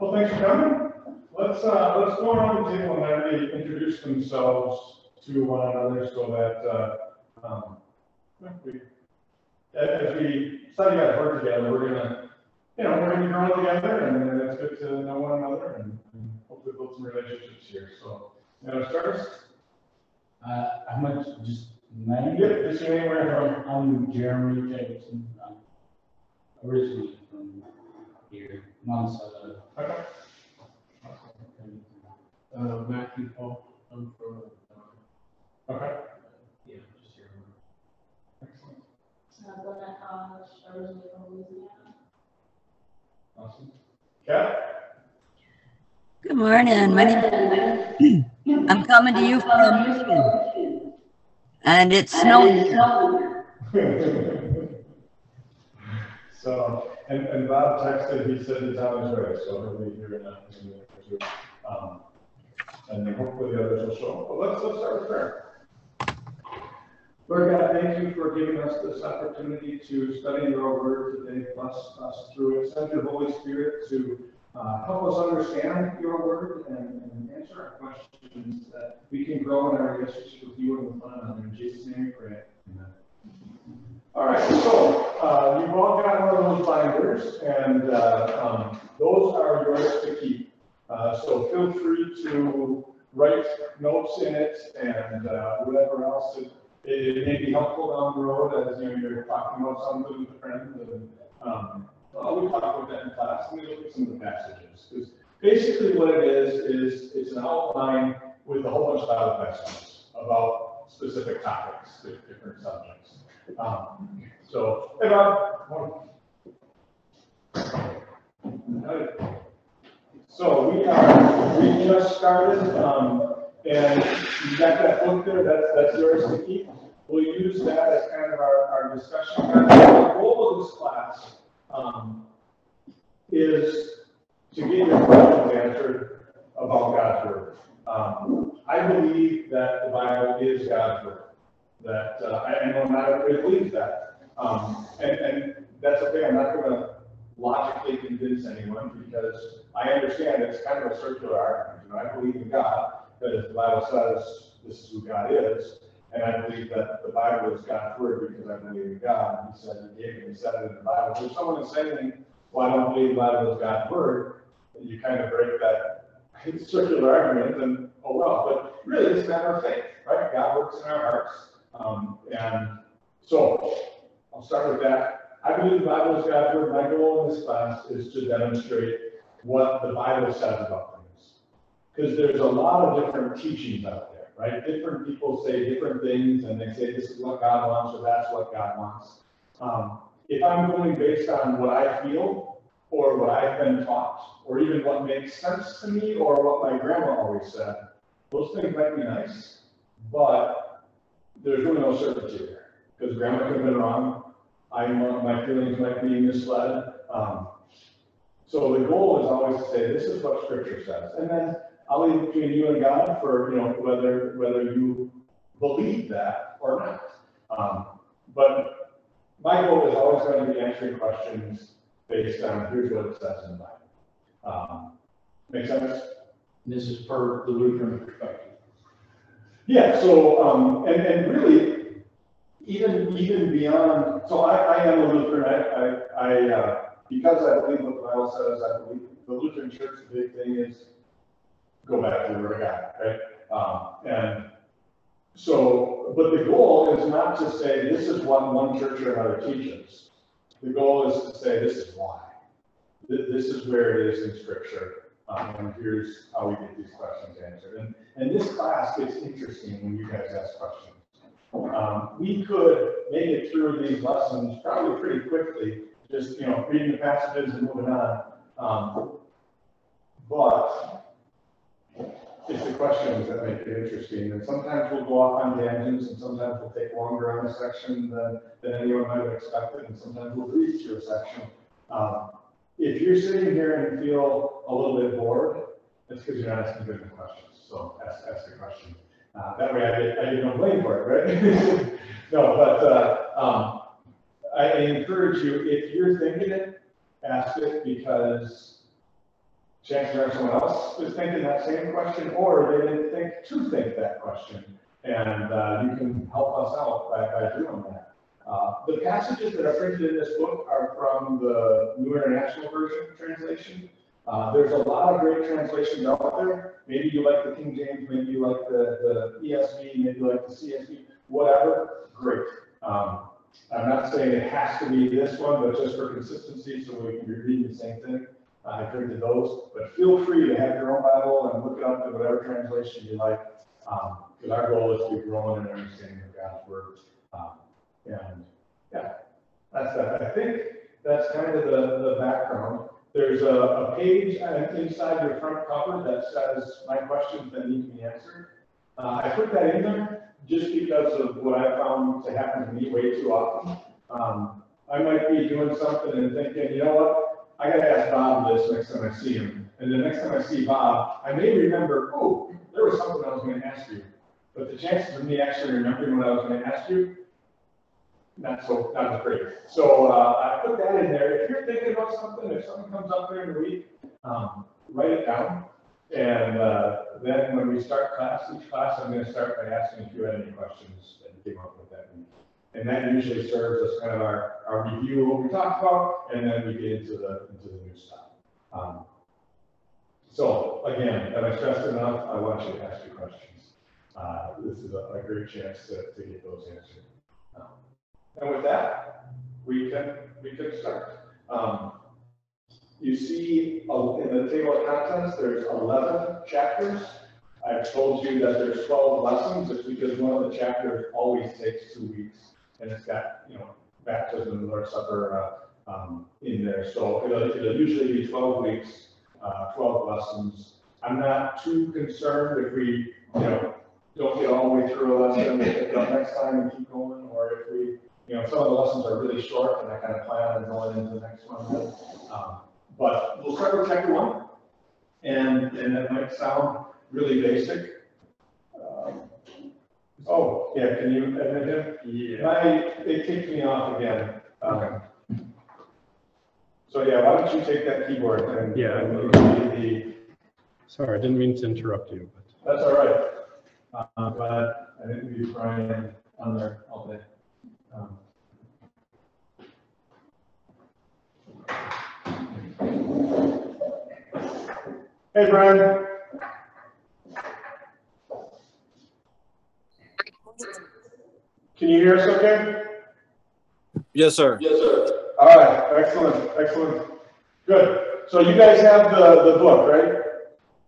Well, thanks for coming. Let's, uh, let's go around the table and everybody introduce themselves to one another so that, uh, um, we, as, we study God's word together, we're gonna, you know, we're gonna grow together and it's good to know one another and and hopefully build some relationships here. So, you know, start us. Uh, how much, just name? Yep, just your name, where you're from. I'm Jeremy Jacobson, I'm originally from here, Monticello. Okay. Uh, Matthew Paul, I'm from, uh, Okay. yeah, just here. Excellent. Lynette Hodge, originally from Louisiana. Awesome. Kat? Good morning. My name, I'm coming to you from Michigan. And it's snowing. So, and, and Bob texted, he said the time is right, so he'll be here in a in a minute or two. Um, And hopefully the others will show up. But let's, let's start with prayer. Lord God, thank you for giving us this opportunity to study your word today, bless us through it. Send your Holy Spirit to uh, help us understand your word and, and answer our questions that we can grow in our relationship with you and with one another. In Jesus' name we pray. Amen. All right, so, uh, you've all got one of those binders, and, uh, um, those are yours to keep. Uh, so feel free to write notes in it and, uh, whatever else it, it may be helpful down the road as, you know, you're talking about something with a friend and, um, well, we talk about that in class, we look at some of the passages. Because basically what it is, is it's an outline with a whole bunch of other questions about specific topics, different subjects. Um, so, hey, Bob. morning. So we are, we just started, um, and you got that book there, that's, that's yours to keep. We'll use that as kind of our, our discussion. The goal of this class, um, is to get your questions answered about God's word. Um, I believe that the Bible is God's word that, uh, I, know not everybody believes that. Um, and, and that's okay, I'm not gonna logically convince anyone, because I understand it's kind of a circular argument. You know, I believe in God, that if the Bible says this is who God is, and I believe that the Bible is God's word because I believe in God, he said he gave it, he said it in the Bible. So if someone is saying, well, I don't believe the Bible is God's word, you kind of break that circular argument, and, oh well, but really, it's a matter of faith, right? God works in our hearts, um, and so, I'll start with that. I believe the Bible is God's word. My goal in this class is to demonstrate what the Bible says about things. Because there's a lot of different teachings out there, right? Different people say different things, and they say this is what God wants, or that's what God wants. Um, if I'm going based on what I feel, or what I've been taught, or even what makes sense to me, or what my grandma always said, those things might be nice, but there's really no certainty there, because grandma could have been wrong. I, my feelings might be misled. Um, so the goal is always to say, this is what scripture says. And then I'll leave between you and God for, you know, whether, whether you believe that or not. Um, but my goal is always going to be answering questions based on, here's what it says in the Bible. Um, make sense? This is per the Lutheran perspective. Yeah, so, um, and, and really, even, even beyond, so I, I am a Lutheran, I, I, I, uh, because I believe what the Bible says, I believe the Lutheran church, the big thing is go back to the word of God, right? Um, and so, but the goal is not to say this is what one church or another teaches. The goal is to say this is why. This, this is where it is in scripture. Um, and here's how we get these questions answered. And, and this class gets interesting when you guys ask questions. Um, we could make it through these lessons probably pretty quickly, just, you know, reading the passages and moving on. Um, but it's the questions that make it interesting. And sometimes we'll go off on tangents and sometimes we'll take longer on a section than, than anyone might have expected. And sometimes we'll read through a section. Um, if you're sitting here and feel a little bit bored, that's because you're not asking good questions. So ask, ask the question. Uh, that way I get, I get no blame for it, right? no, but, uh, um, I encourage you, if you're thinking it, ask it because chances are someone else is thinking that same question, or they didn't think to think that question. And, uh, you can help us out by, by doing that. Uh, the passages that are printed in this book are from the New International Version translation. Uh, there's a lot of great translations out there. Maybe you like the King James, maybe you like the, the ESV, maybe you like the CSB, whatever, great. Um, I'm not saying it has to be this one, but just for consistency, so we can be reading the same thing. I printed those, but feel free to have your own Bible and look it up in whatever translation you like. Um, because our goal is to be growing in understanding of God's word. Um, and, yeah, that's that. I think that's kind of the, the background. There's a, a page uh, inside your front cover that says my questions that need to be answered. Uh, I put that in there just because of what I found to happen to me way too often. Um, I might be doing something and thinking, you know what, I gotta ask Bob this next time I see him. And the next time I see Bob, I may remember, oh, there was something I was gonna ask you. But the chances of me actually remembering what I was gonna ask you, not so, not as great. So, uh, I put that in there. If you're thinking about something, if something comes up during the week, um, write it down. And, uh, then when we start class, each class, I'm gonna start by asking if you had any questions that came up with that week. And that usually serves as kind of our, our review of what we talked about, and then we get into the, into the new stuff. Um, So, again, have I stressed enough? I want you to ask your questions. Uh, this is a, a great chance to, to get those answered. Um, And with that, we can, we can start. Um, you see uh, in the table of contents, there's 11 chapters. I've told you that there's 12 lessons. It's because one of the chapters always takes two weeks. And it's got, you know, baptism, and Lord's Supper uh, um, in there. So it'll, it'll usually be 12 weeks, uh, 12 lessons. I'm not too concerned if we, you know, don't get all the way through a lesson, pick it up next time and keep going, or if we, you know, some of the lessons are really short, and I kind of plan on going into the next one. Um, But we'll start with chapter one, and, and that might sound really basic. Um, Oh, yeah, can you admit him? Yeah. My, it kicked me off again. Um, So, yeah, why don't you take that keyboard and. Yeah. and the- Sorry, I didn't mean to interrupt you, but That's all right. Uh, but I didn't be Brian on there all day. Um, Hey, Brian. Can you hear us okay? Yes, sir. Yes, sir. All right, excellent, excellent. Good. So you guys have the, the book, right?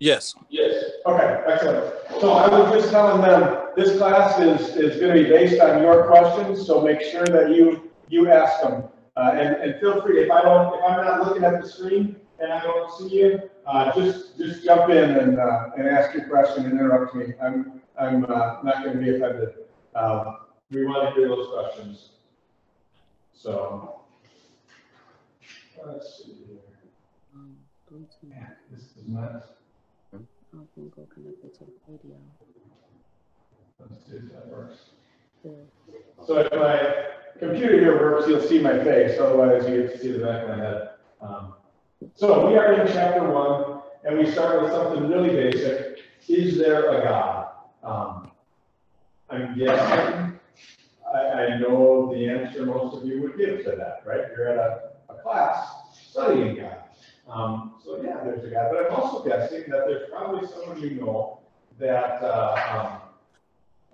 Yes. Yes. Okay, excellent. So I was just telling them, this class is, is gonna be based on your questions, so make sure that you, you ask them. Uh, and, and feel free, if I don't, if I'm not looking at the screen and I don't see you, uh, just, just jump in and, uh, and ask your question and interrupt me. I'm, I'm, uh, not gonna be offended. Um, we want to hear those questions. So. Let's see here. Um, go to, Man, This is not, oh, then go connect it to the video. Let's see if that works. So if my computer here works, you'll see my face, otherwise you get to see the back of my head. Um, So we are in chapter one, and we start with something really basic. Is there a God? Um, I'm guessing, I, I know the answer most of you would give to that, right? You're at a, a class studying God. Um, so yeah, there's a God, but I'm also guessing that there's probably someone you know that, uh, um,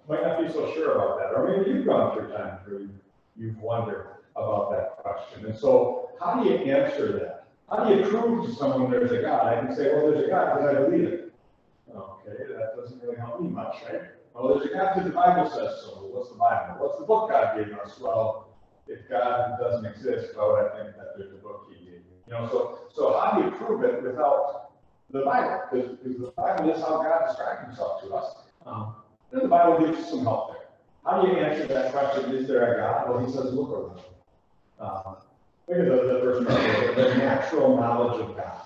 might not be so sure about that, or maybe you've gone through times where you- you've wondered about that question. And so, how do you answer that? How do you prove to someone there's a God? I can say, well, there's a God because I believe it. Okay, that doesn't really help me much, right? Well, there's a God because the Bible says so. What's the Bible? What's the book God gave us? Well, if God doesn't exist, why would I think that there's a book He gave me? You know, so so how do you prove it without the Bible? Because the Bible is how God describes Himself to us. Um, then the Bible gives you some help there. How do you answer that question, is there a God? Well, he says, look around. Uh, Look at the, first part, the natural knowledge of God.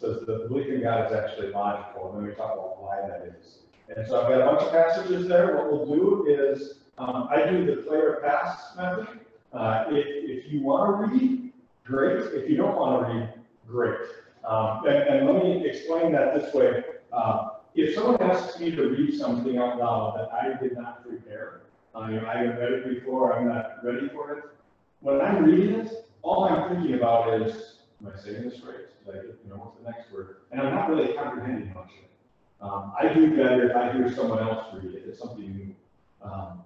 Says the belief in God is actually logical, and then we talk about why that is. And so I've got a bunch of passages there. What we'll do is, um, I do the play or pass method. Uh, if, if you want to read, great. If you don't want to read, great. Um, and, and let me explain that this way. Uh, if someone asks me to read something out loud that I did not prepare, I, I haven't read it before, I'm not ready for it. When I'm reading it, all I'm thinking about is, am I saying this right? Like, you know, what's the next word? And I'm not really comprehending much of it. Um, I do better if I hear someone else read it, it's something new. Um,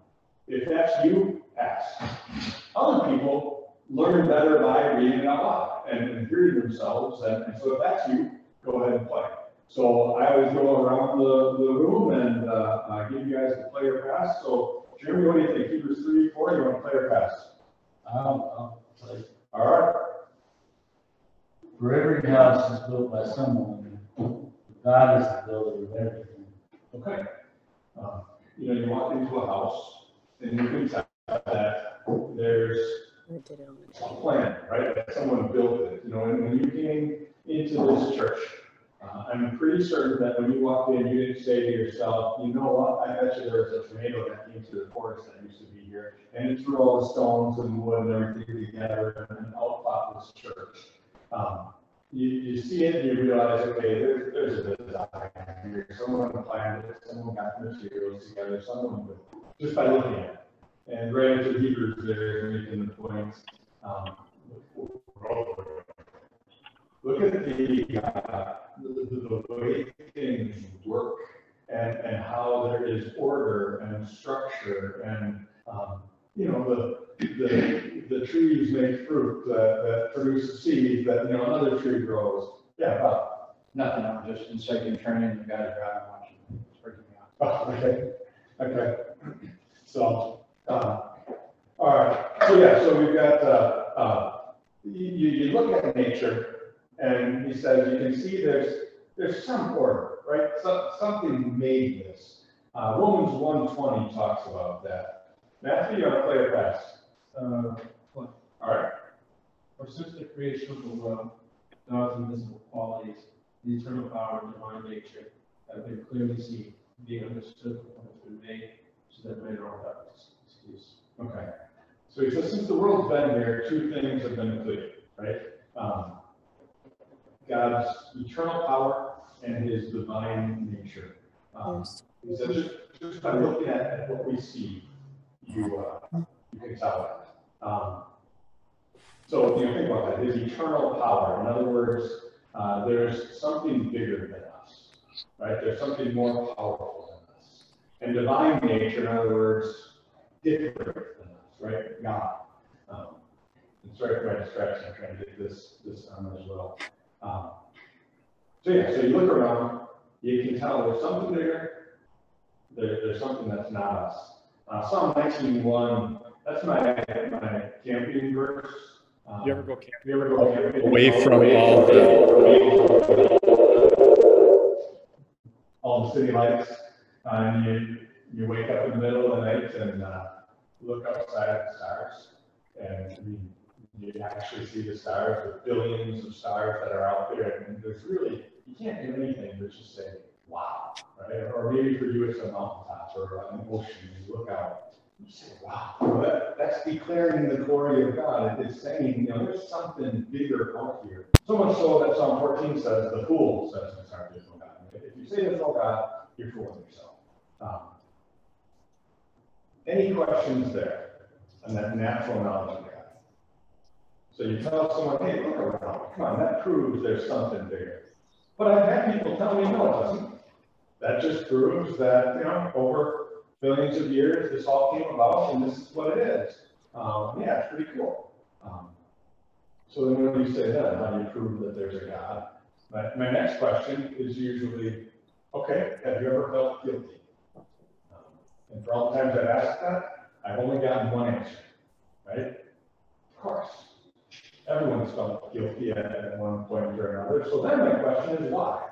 if that's you, ask. Other people learn better by reading out loud and, and hearing themselves, and, and so if that's you, go ahead and play. So I always go around the, the room and, uh, uh, give you guys the player pass, so Jeremy, what do you think, Hebrews three, four, you want to player pass? I'll, I'll play. All right, For every house is built by someone, God is the builder of everything. okay. Uh, You know, you walk into a house and you can tell that there's I did it on the a plan, right? That someone built it, you know, and when you came into this church, uh, I'm pretty certain that when you walked in, you didn't say to yourself, you know what, I bet you there was a tornado that came through the forest that used to be here, and it threw all the stones and wood and everything together, and out popped this church. Um, you, you see it, and you realize, okay, there's, there's a design here, someone planned it, someone got the materials together, someone, just by looking at it. And right into Hebrews there, making the point, um, look at the, uh, the, the- the way things work and, and how there is order and structure and, um, you know, the, the, the trees make fruit that, that produce seeds that, you know, another tree grows. Yeah, Bob. Nothing, I'm just in second training, the guys driving watching, it's freaking me out. Oh, okay, okay. So, uh, all right, so yeah, so we've got, uh, uh, you, you look at nature and he says, you can see there's, there's some order, right? So, something made this. Uh, Romans one twenty talks about that. Matthew, you want to play it fast? Uh, All right, For since the creation of the world, God's invisible qualities, the eternal power and divine nature have been clearly seen, being understood from what has been made, so that men are without excuse. okay. So he says, since the world's been here, two things have been clear, right? Um, God's eternal power and his divine nature. Um, He said, just, just by looking at what we see, you, uh, you can tell that. Um, so, you know, think about that, his eternal power, in other words, uh, there's something bigger than us, right? There's something more powerful than us. And divine nature, in other words, different than us, right? God. Um, and sorry for my distraction, I'm trying to get this, this on as well. Um, so yeah, so you look around, you can tell there's something bigger, there, there's something that's not us. Uh, Psalm nineteen one, that's my, my camping verse. Um, You ever go camping? You ever go camping? Away from all the... All the city lights, uh, and you, you wake up in the middle of the night and, uh, look outside at the stars. And you, you actually see the stars, the billions of stars that are out there, and there's really, you can't do anything but just say, wow, right? Or maybe for you, it's a mountaintop or an ocean, you look out, you say, wow. That's declaring the glory of God. It's saying, you know, there's something bigger out here. So much so that Psalm fourteen says, the fool says it's our no God. If you say there's no God, you're fooling yourself. Um, Any questions there on that natural knowledge? So you tell someone, hey, look around, come on, that proves there's something there. But I've had people tell me, no, it doesn't. That just proves that, you know, over billions of years, this all came about and this is what it is. Um, yeah, it's pretty cool. Um, so then do you say then? How do you prove that there's a God? My, my next question is usually, okay, have you ever felt guilty? Um, And for all the times I've asked that, I've only gotten one answer, right? Of course. Everyone's felt guilty at, at one point or another. So then my question is why?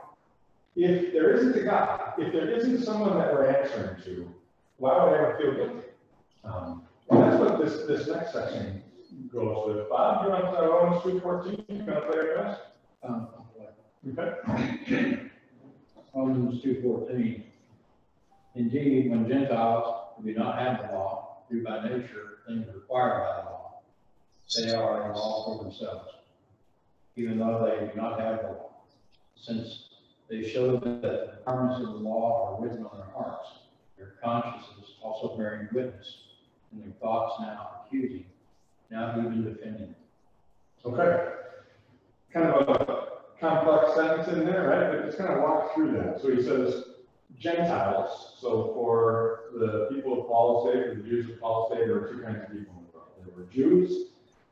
If there isn't a God, if there isn't someone that we're answering to, why would I ever feel guilty? Um, and that's what this, this next section goes with. Bob, you want to, Romans two fourteen, you want to play your best? Um, Okay. Romans two fourteen. Indeed, when Gentiles who do not have the law, do by nature things required by the law, they are in law for themselves, even though they do not have the law. since they show that the requirements of the law are written on their hearts. Their consciences also bearing witness, and their thoughts now accusing, now even defending. Okay. Kind of a complex sentence in there, right? But just kind of walk through that. So he says Gentiles, so for the people of Paul's day, for the Jews of Paul's day, there were two kinds of people in the world. There were Jews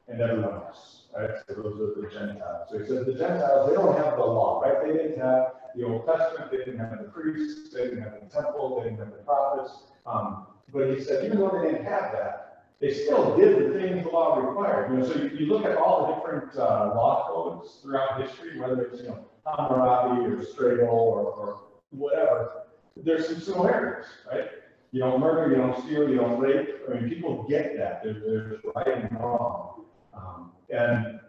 and everyone else, right? So those are the Gentiles. So he says the Gentiles, they don't have the law, right? They didn't have the Old Testament, they didn't have the priests, they didn't have the temple, they didn't have the prophets. Um, but he said, even though they didn't have that, they still did the things the law required. You know, so you, you look at all the different uh, law codes throughout history, whether it's you know Hammurabi or Strabo or, or whatever, there's some similarities, right? You don't murder, you don't steal, you don't rape. I mean, people get that. There, there's right and wrong. Um, and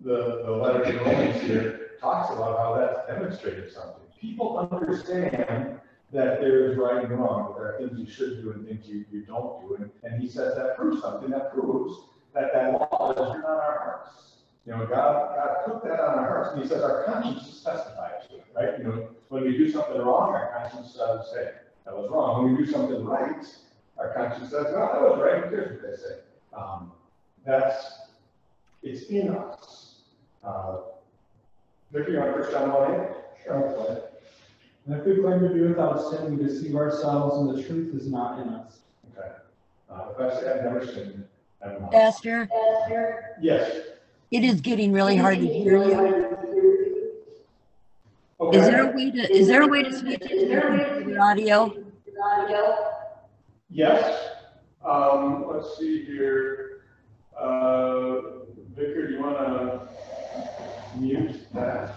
the, the letter to Romans here talks about how that's demonstrated something. People understand that there is right and wrong, there are things you should do and things you, you don't do. And, and he says that proves something, that proves that that law is written on our hearts. You know, God, God put that on our hearts, and he says our conscience testifies to it, right? You know, when we do something wrong, our conscience does say, that was wrong. When we do something right, our conscience says, no, that was right, here's what they say. Um, that's, it's in us. Uh, Victor, you want to first John one eight? Sure. And if we claim to be without sin, we deceive ourselves and the truth is not in us. Okay. Uh, if I say I've never sinned, I'm not. Pastor, Yes. it is getting really hard to hear you. Okay. Is there a way to, is there a way to switch to the audio? Yes. Um, let's see here. Uh, Vicar, do you want to mute that?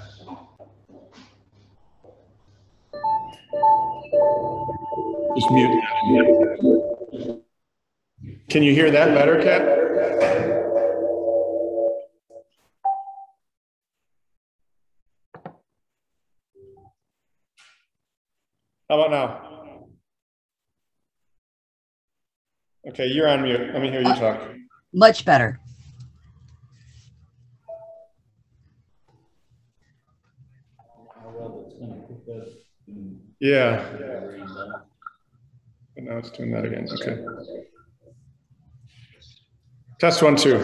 Just mute. Can you hear that better, Kat? How about now? Okay, you're on mute. Let me hear you talk. Much better. Yeah. But now it's doing that again. Okay. Test one, two.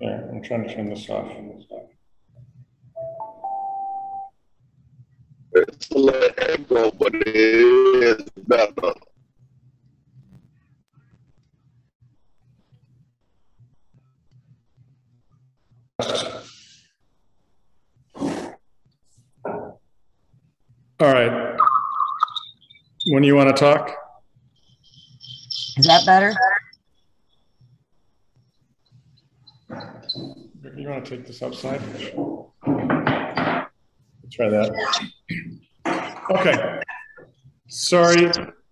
Yeah, I'm trying to turn this off. It's a little echo, but it is better. All right. When you want to talk? Is that better? You want to take this outside? Try that. Okay. Sorry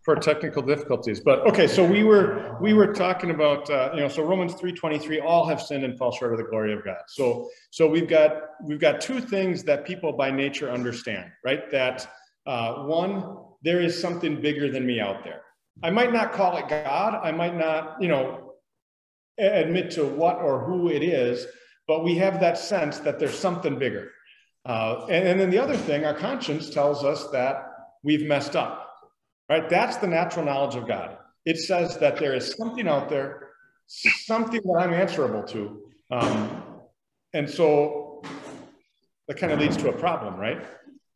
for technical difficulties, but okay, so we were, we were talking about, uh, you know, so Romans 3.23, all have sinned and fall short of the glory of God. So, so we've got, we've got two things that people by nature understand, right? That uh, one, there is something bigger than me out there. I might not call it God. I might not, you know, admit to what or who it is, but we have that sense that there's something bigger. Uh, and, and then the other thing, our conscience tells us that we've messed up, right? That's the natural knowledge of God. It says that there is something out there, something that I'm answerable to. Um, and so that kind of leads to a problem, right?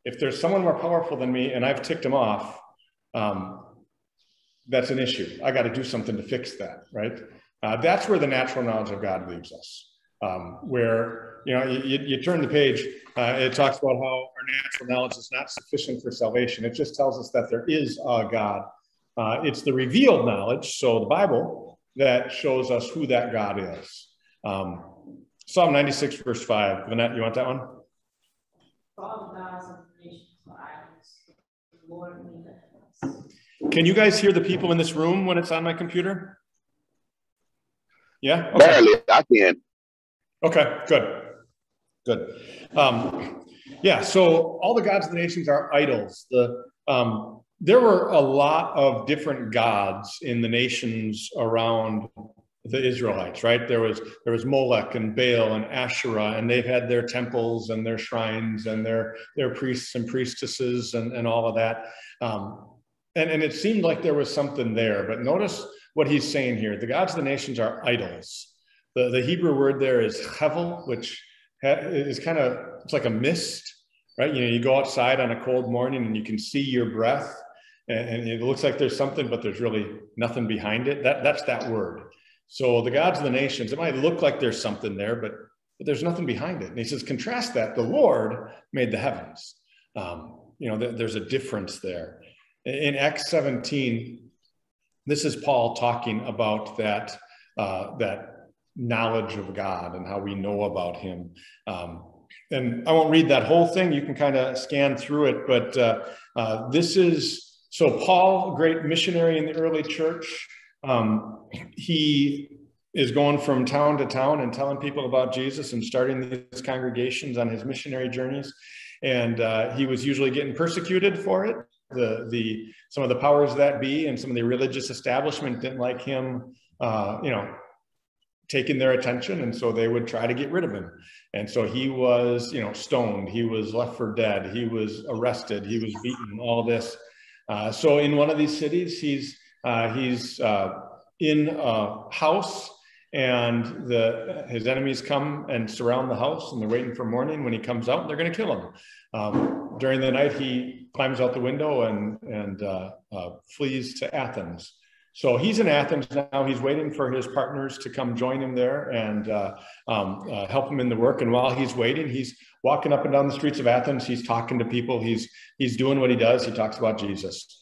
If there's someone more powerful than me and I've ticked him off, um, that's an issue. I got to do something to fix that, right? Uh, that's where the natural knowledge of God leaves us. Um, where you know you, you turn the page, uh, it talks about how our natural knowledge is not sufficient for salvation. It just tells us that there is a God. Uh, it's the revealed knowledge, so the Bible, that shows us who that God is. Um, Psalm 96, verse 5. Vanette, you want that one? All the gods of the nations are idols. The Lord made the heavens. Can you guys hear the people in this room when it's on my computer? Yeah? Okay. Barely, I can. Okay, good. Good. Um, yeah, so all the gods of the nations are idols. The um, there were a lot of different gods in the nations around the Israelites, right? There was there was Molech and Baal and Asherah, and they've had their temples and their shrines and their their priests and priestesses and, and all of that. Um, and, and it seemed like there was something there, but notice what he's saying here. The gods of the nations are idols. The, the Hebrew word there is hevel, which is kind of, it's like a mist, right? You know, you go outside on a cold morning and you can see your breath and, and it looks like there's something, but there's really nothing behind it. That, that's that word. So the gods of the nations, it might look like there's something there, but, but there's nothing behind it. And he says, contrast that. The Lord made the heavens. Um, you know, th- there's a difference there. In Acts 17, this is Paul talking about that, uh, that knowledge of God and how we know about him. Um, and I won't read that whole thing. You can kind of scan through it, but uh, uh, this is, so Paul, a great missionary in the early church, um, he is going from town to town and telling people about Jesus and starting these congregations on his missionary journeys. And uh, he was usually getting persecuted for it. The, the, some of the powers that be and some of the religious establishment didn't like him, uh, you know, taking their attention and so they would try to get rid of him. And so he was you know stoned. He was left for dead. He was arrested. He was beaten all this. Uh, so in one of these cities he's uh, he's uh, in a house and the his enemies come and surround the house and they're waiting for morning. When he comes out they're going to kill him. Um, during the night he climbs out the window and and uh, uh, flees to athens so he's in Athens now. He's waiting for his partners to come join him there and uh, um, uh, help him in the work. And while he's waiting, he's walking up and down the streets of Athens. He's talking to people. He's he's doing what he does. He talks about Jesus.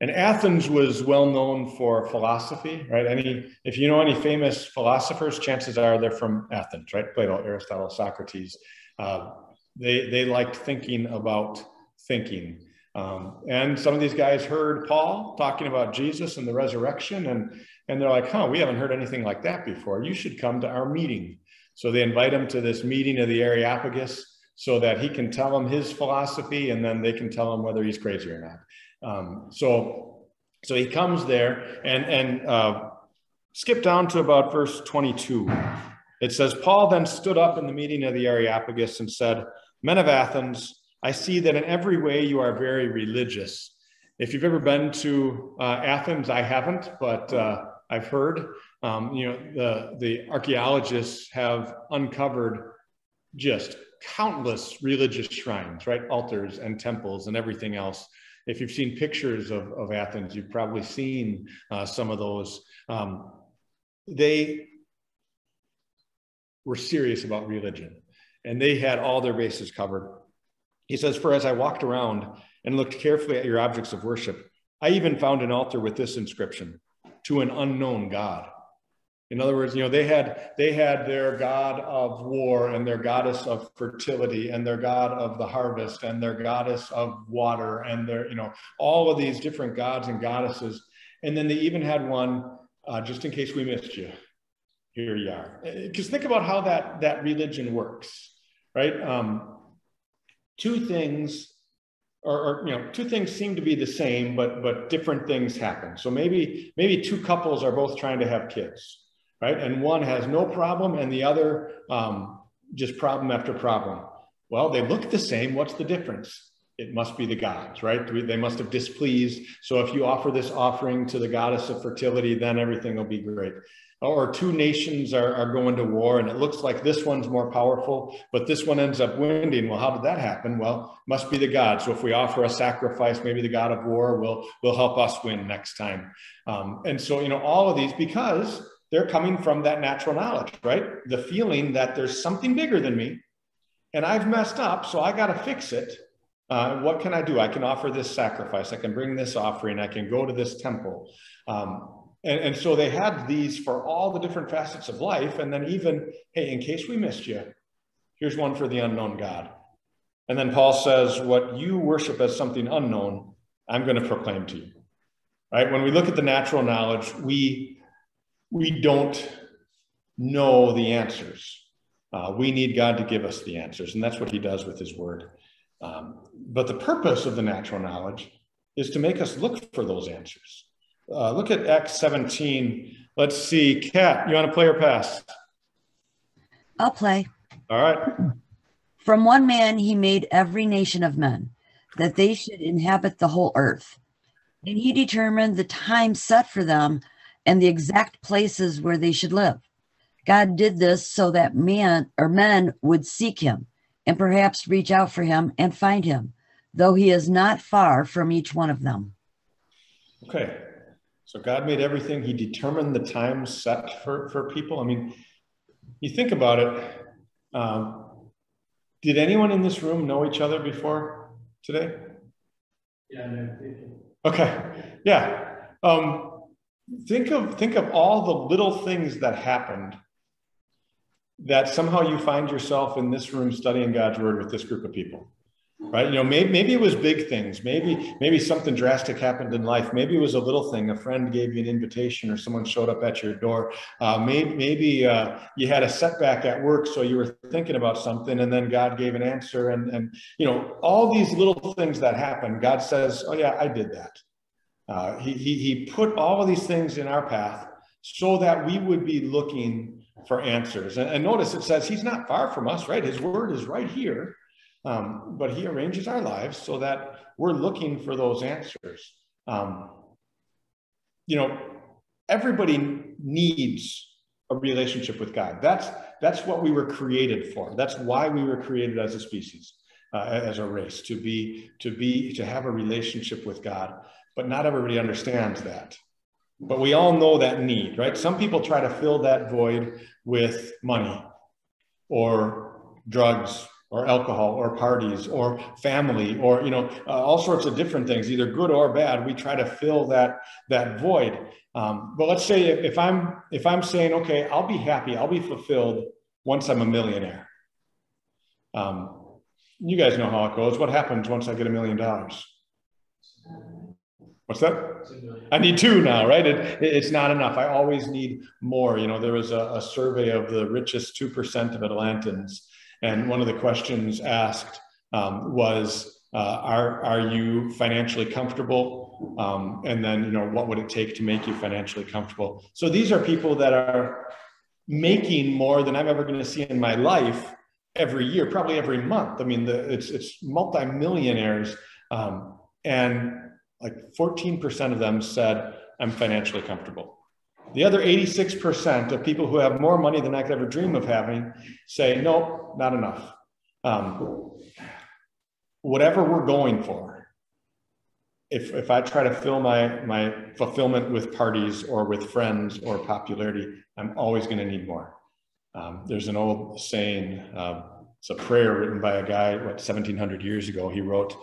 And Athens was well known for philosophy, right? Any if you know any famous philosophers, chances are they're from Athens, right? Plato, Aristotle, Socrates. Uh, they they liked thinking about thinking. Um, and some of these guys heard Paul talking about Jesus and the resurrection, and, and they're like, huh, we haven't heard anything like that before. You should come to our meeting. So they invite him to this meeting of the Areopagus so that he can tell them his philosophy, and then they can tell him whether he's crazy or not. Um, so, so he comes there and, and uh, skip down to about verse 22. It says, Paul then stood up in the meeting of the Areopagus and said, Men of Athens, I see that in every way you are very religious. If you've ever been to uh, Athens, I haven't, but uh, I've heard. Um, you know, the, the archaeologists have uncovered just countless religious shrines, right? Altars and temples and everything else. If you've seen pictures of, of Athens, you've probably seen uh, some of those. Um, they were serious about religion and they had all their bases covered. He says, For as I walked around and looked carefully at your objects of worship, I even found an altar with this inscription to an unknown God. In other words, you know, they had they had their god of war and their goddess of fertility and their god of the harvest and their goddess of water and their, you know, all of these different gods and goddesses. And then they even had one, uh, just in case we missed you, here you are. Because think about how that that religion works, right? Um, two things or, or, you know two things seem to be the same but but different things happen. So maybe maybe two couples are both trying to have kids right? And one has no problem and the other um, just problem after problem. Well they look the same. What's the difference? It must be the gods right? They must have displeased. So if you offer this offering to the goddess of fertility then everything will be great or two nations are, are going to war and it looks like this one's more powerful, but this one ends up winning. Well, how did that happen? Well, must be the God. So if we offer a sacrifice, maybe the God of war will, will help us win next time. Um, and so, you know, all of these, because they're coming from that natural knowledge, right? The feeling that there's something bigger than me and I've messed up, so I got to fix it. Uh, what can I do? I can offer this sacrifice. I can bring this offering. I can go to this temple. Um, and, and so they had these for all the different facets of life. And then even, hey, in case we missed you, here's one for the unknown God. And then Paul says, what you worship as something unknown, I'm going to proclaim to you. Right? When we look at the natural knowledge, we we don't know the answers. Uh, we need God to give us the answers, and that's what He does with His Word. Um, but the purpose of the natural knowledge is to make us look for those answers. Uh, look at Acts 17, Let's see, Kat, you want to play or pass? I'll play. All right. From one man he made every nation of men, that they should inhabit the whole earth. And he determined the time set for them and the exact places where they should live. God did this so that man or men would seek him and perhaps reach out for him and find him, though he is not far from each one of them. Okay. So God made everything. He determined the time set for, for people. I mean, you think about it. Um, did anyone in this room know each other before today? Yeah, no. Okay. Yeah. Um, think of think of all the little things that happened that somehow you find yourself in this room studying God's word with this group of people. Right? You know, maybe maybe it was big things. Maybe maybe something drastic happened in life. Maybe it was a little thing. A friend gave you an invitation, or someone showed up at your door. Uh, maybe maybe uh, you had a setback at work, so you were thinking about something, and then God gave an answer. And and you know, all these little things that happen, God says, "Oh yeah, I did that." Uh, he, he he put all of these things in our path so that we would be looking for answers. And, and notice it says He's not far from us, right? His word is right here. Um, but he arranges our lives so that we're looking for those answers. Um, you know, everybody needs a relationship with God. That's that's what we were created for. That's why we were created as a species, uh, as a race, to be to be to have a relationship with God. But not everybody understands that. But we all know that need, right? Some people try to fill that void with money or drugs or alcohol or parties or family or you know uh, all sorts of different things either good or bad we try to fill that that void. Um, but let's say if, if i'm if i'm saying okay i'll be happy i'll be fulfilled once i'm a millionaire. Um, you guys know how it goes. What happens once i get a million dollars? What's that? I need two now right? It, it's not enough. I always need more. You know there was a, a survey of the richest 2% of atlantans and one of the questions asked um, was, uh, are, are you financially comfortable? Um, and then, you know, what would it take to make you financially comfortable? So these are people that are making more than I'm ever going to see in my life every year, probably every month. I mean, the, it's, it's multimillionaires. Um, and like 14% of them said, I'm financially comfortable. The other 86% of people who have more money than I could ever dream of having say, nope, not enough. Um, whatever we're going for, if, if I try to fill my, my fulfillment with parties or with friends or popularity, I'm always going to need more. Um, there's an old saying, uh, it's a prayer written by a guy, what, 1700 years ago. He wrote,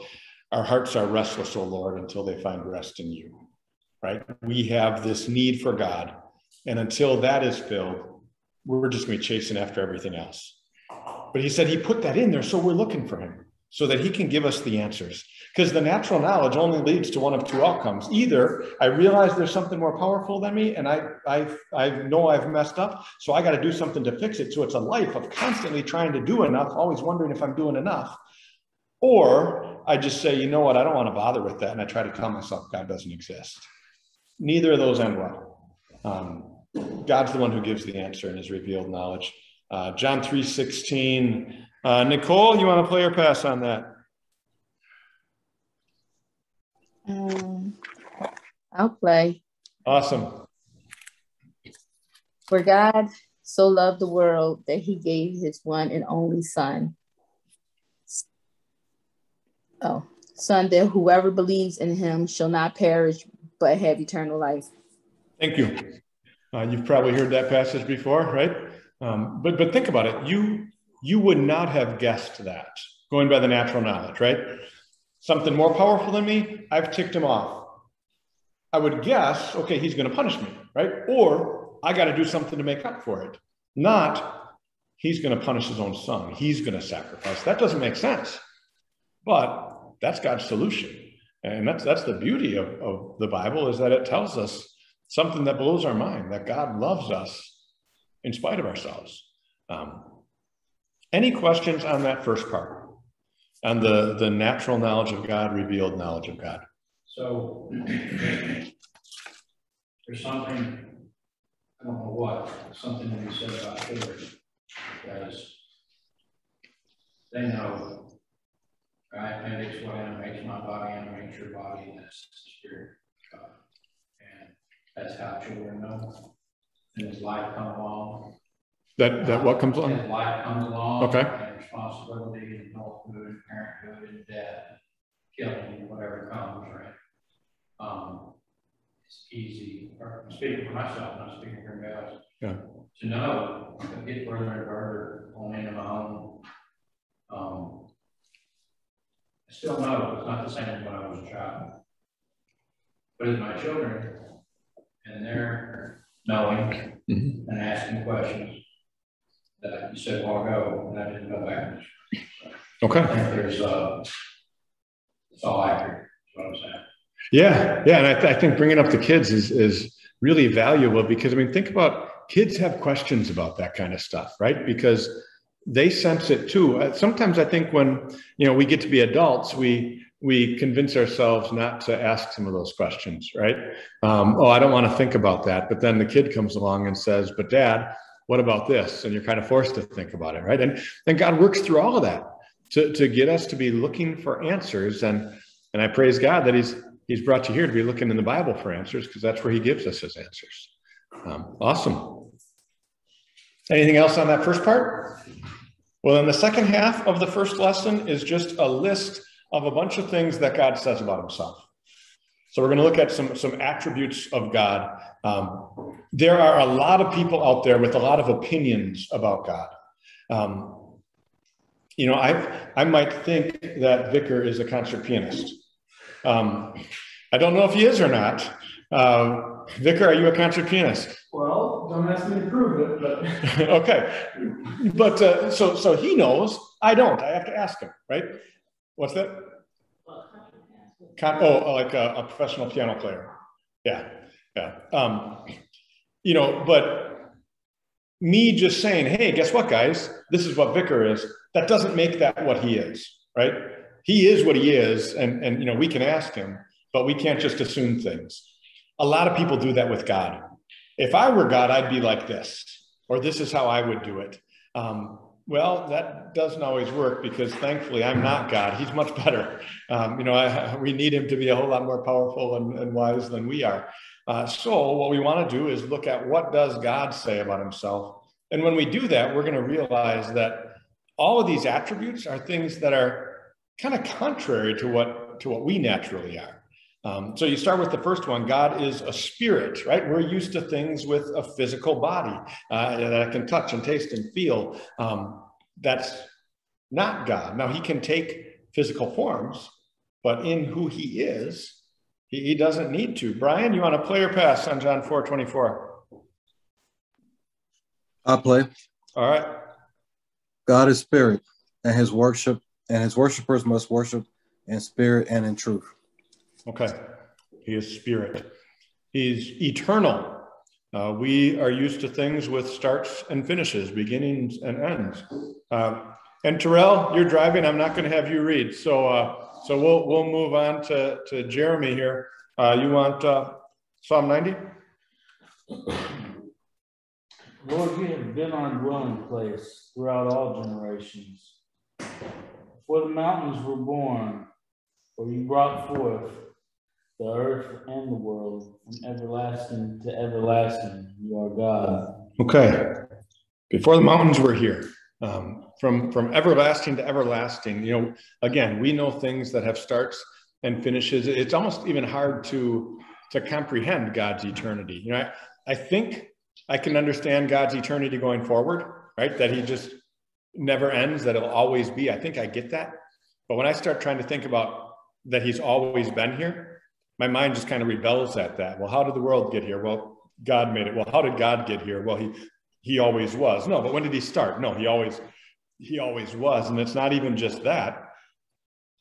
Our hearts are restless, O Lord, until they find rest in you right? We have this need for God. And until that is filled, we're just going to be chasing after everything else. But he said he put that in there so we're looking for him so that he can give us the answers. Because the natural knowledge only leads to one of two outcomes. Either I realize there's something more powerful than me and I, I, I know I've messed up, so I got to do something to fix it. So it's a life of constantly trying to do enough, always wondering if I'm doing enough. Or I just say, you know what, I don't want to bother with that. And I try to tell myself God doesn't exist neither of those end well. Um, God's the one who gives the answer in his revealed knowledge. Uh, John 3 16. Uh, Nicole, you want to play or pass on that? Um, I'll play. Awesome. For God so loved the world that he gave his one and only Son. Oh, Son, that whoever believes in him shall not perish but have eternal life. Thank you. Uh, you've probably heard that passage before, right? Um, but but think about it. You you would not have guessed that going by the natural knowledge, right? Something more powerful than me, I've ticked him off. I would guess, okay, he's going to punish me, right? Or I got to do something to make up for it. Not he's going to punish his own son. He's going to sacrifice. That doesn't make sense. But that's God's solution. And that's that's the beauty of, of the Bible is that it tells us something that blows our mind, that God loves us in spite of ourselves. Um, any questions on that first part? On the, the natural knowledge of God, revealed knowledge of God? So there's something I don't know what, something that he said about Hillary. Because they know, right, animates what animates my body, animates your body, and that's of God. That's how children know. And as life comes along. That, that what comes As along? life comes along. Okay. And responsibility and adulthood, and parenthood and death, killing, whatever comes, right? Um, it's easy, I'm speaking for myself, not speaking for anybody else. Yeah. To know, to get further and further on into my own, um, I still know it's not the same as when I was a child. But as my children, and they're knowing Mhm. and asking questions that you said a while ago, and I didn't go back. Okay. I think there's, uh, it's all accurate, is what I'm saying. Yeah, yeah, and I, th- I think bringing up the kids is is really valuable because I mean, think about kids have questions about that kind of stuff, right? Because they sense it too. Uh, Sometimes I think when you know we get to be adults, we we convince ourselves not to ask some of those questions, right? Um, oh, I don't want to think about that, but then the kid comes along and says, "But Dad, what about this?" And you're kind of forced to think about it, right? And then God works through all of that to to get us to be looking for answers and and I praise God that He's He's brought you here to be looking in the Bible for answers because that's where He gives us His answers. Um, awesome. Anything else on that first part? Well, then the second half of the first lesson is just a list of a bunch of things that God says about Himself. So we're going to look at some some attributes of God. Um, there are a lot of people out there with a lot of opinions about God. Um, you know, I I might think that Vicar is a concert pianist. Um, I don't know if he is or not. Uh, Vicar, are you a concert pianist? Well, don't ask me to prove it, but. okay, but uh, so so he knows. I don't. I have to ask him, right? What's that? Oh, like a, a professional piano player. Yeah, yeah. Um, you know, but me just saying, "Hey, guess what, guys? This is what Vicar is." That doesn't make that what he is, right? He is what he is, and and you know we can ask him, but we can't just assume things. A lot of people do that with God. If I were God, I'd be like this, or this is how I would do it. Um, well, that doesn't always work because thankfully I'm not God. He's much better. Um, you know, I, we need him to be a whole lot more powerful and, and wise than we are. Uh, so what we want to do is look at what does God say about himself. And when we do that, we're going to realize that all of these attributes are things that are kind of contrary to what to what we naturally are. Um, so you start with the first one. God is a spirit, right? We're used to things with a physical body uh, that I can touch and taste and feel. Um, that's not God. Now he can take physical forms, but in who he is, he, he doesn't need to. Brian, you want to play or pass on John 4 24? I play. All right. God is spirit, and his worship and his worshipers must worship in spirit and in truth. Okay. He is spirit. He's eternal. Uh, we are used to things with starts and finishes, beginnings and ends. Uh, and Terrell, you're driving. I'm not going to have you read. So, uh, so we'll we'll move on to to Jeremy here. Uh, you want uh, Psalm 90? Lord, you have been our dwelling place throughout all generations. Before the mountains were born, or you brought forth the earth and the world, from everlasting to everlasting, you are God. Okay. Before the mountains were here, um, from from everlasting to everlasting. You know, again, we know things that have starts and finishes. It's almost even hard to to comprehend God's eternity. You know, I, I think I can understand God's eternity going forward, right? That He just never ends. That it'll always be. I think I get that. But when I start trying to think about that He's always been here, my mind just kind of rebels at that. Well, how did the world get here? Well, God made it. Well, how did God get here? Well, he he always was. No, but when did he start? No, he always he always was. And it's not even just that.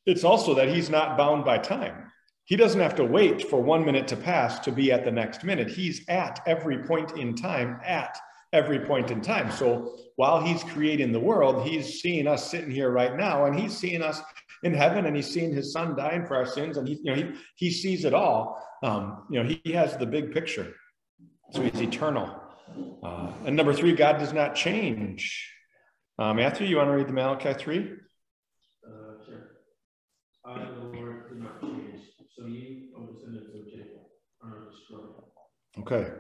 It's also that he's not bound by time. He doesn't have to wait for one minute to pass to be at the next minute. He's at every point in time, at every point in time. So while he's creating the world, he's seeing us sitting here right now, and he's seeing us in heaven, and he's seeing his son dying for our sins, and he, you know, he, he sees it all. Um, you know, he, he has the big picture. So he's eternal. Uh, and number three, God does not change. Uh, Matthew, you want to read the Malachi 3? Uh, sure. I, the Lord, do not change. So O descendants of Jacob, are destroyed. Okay.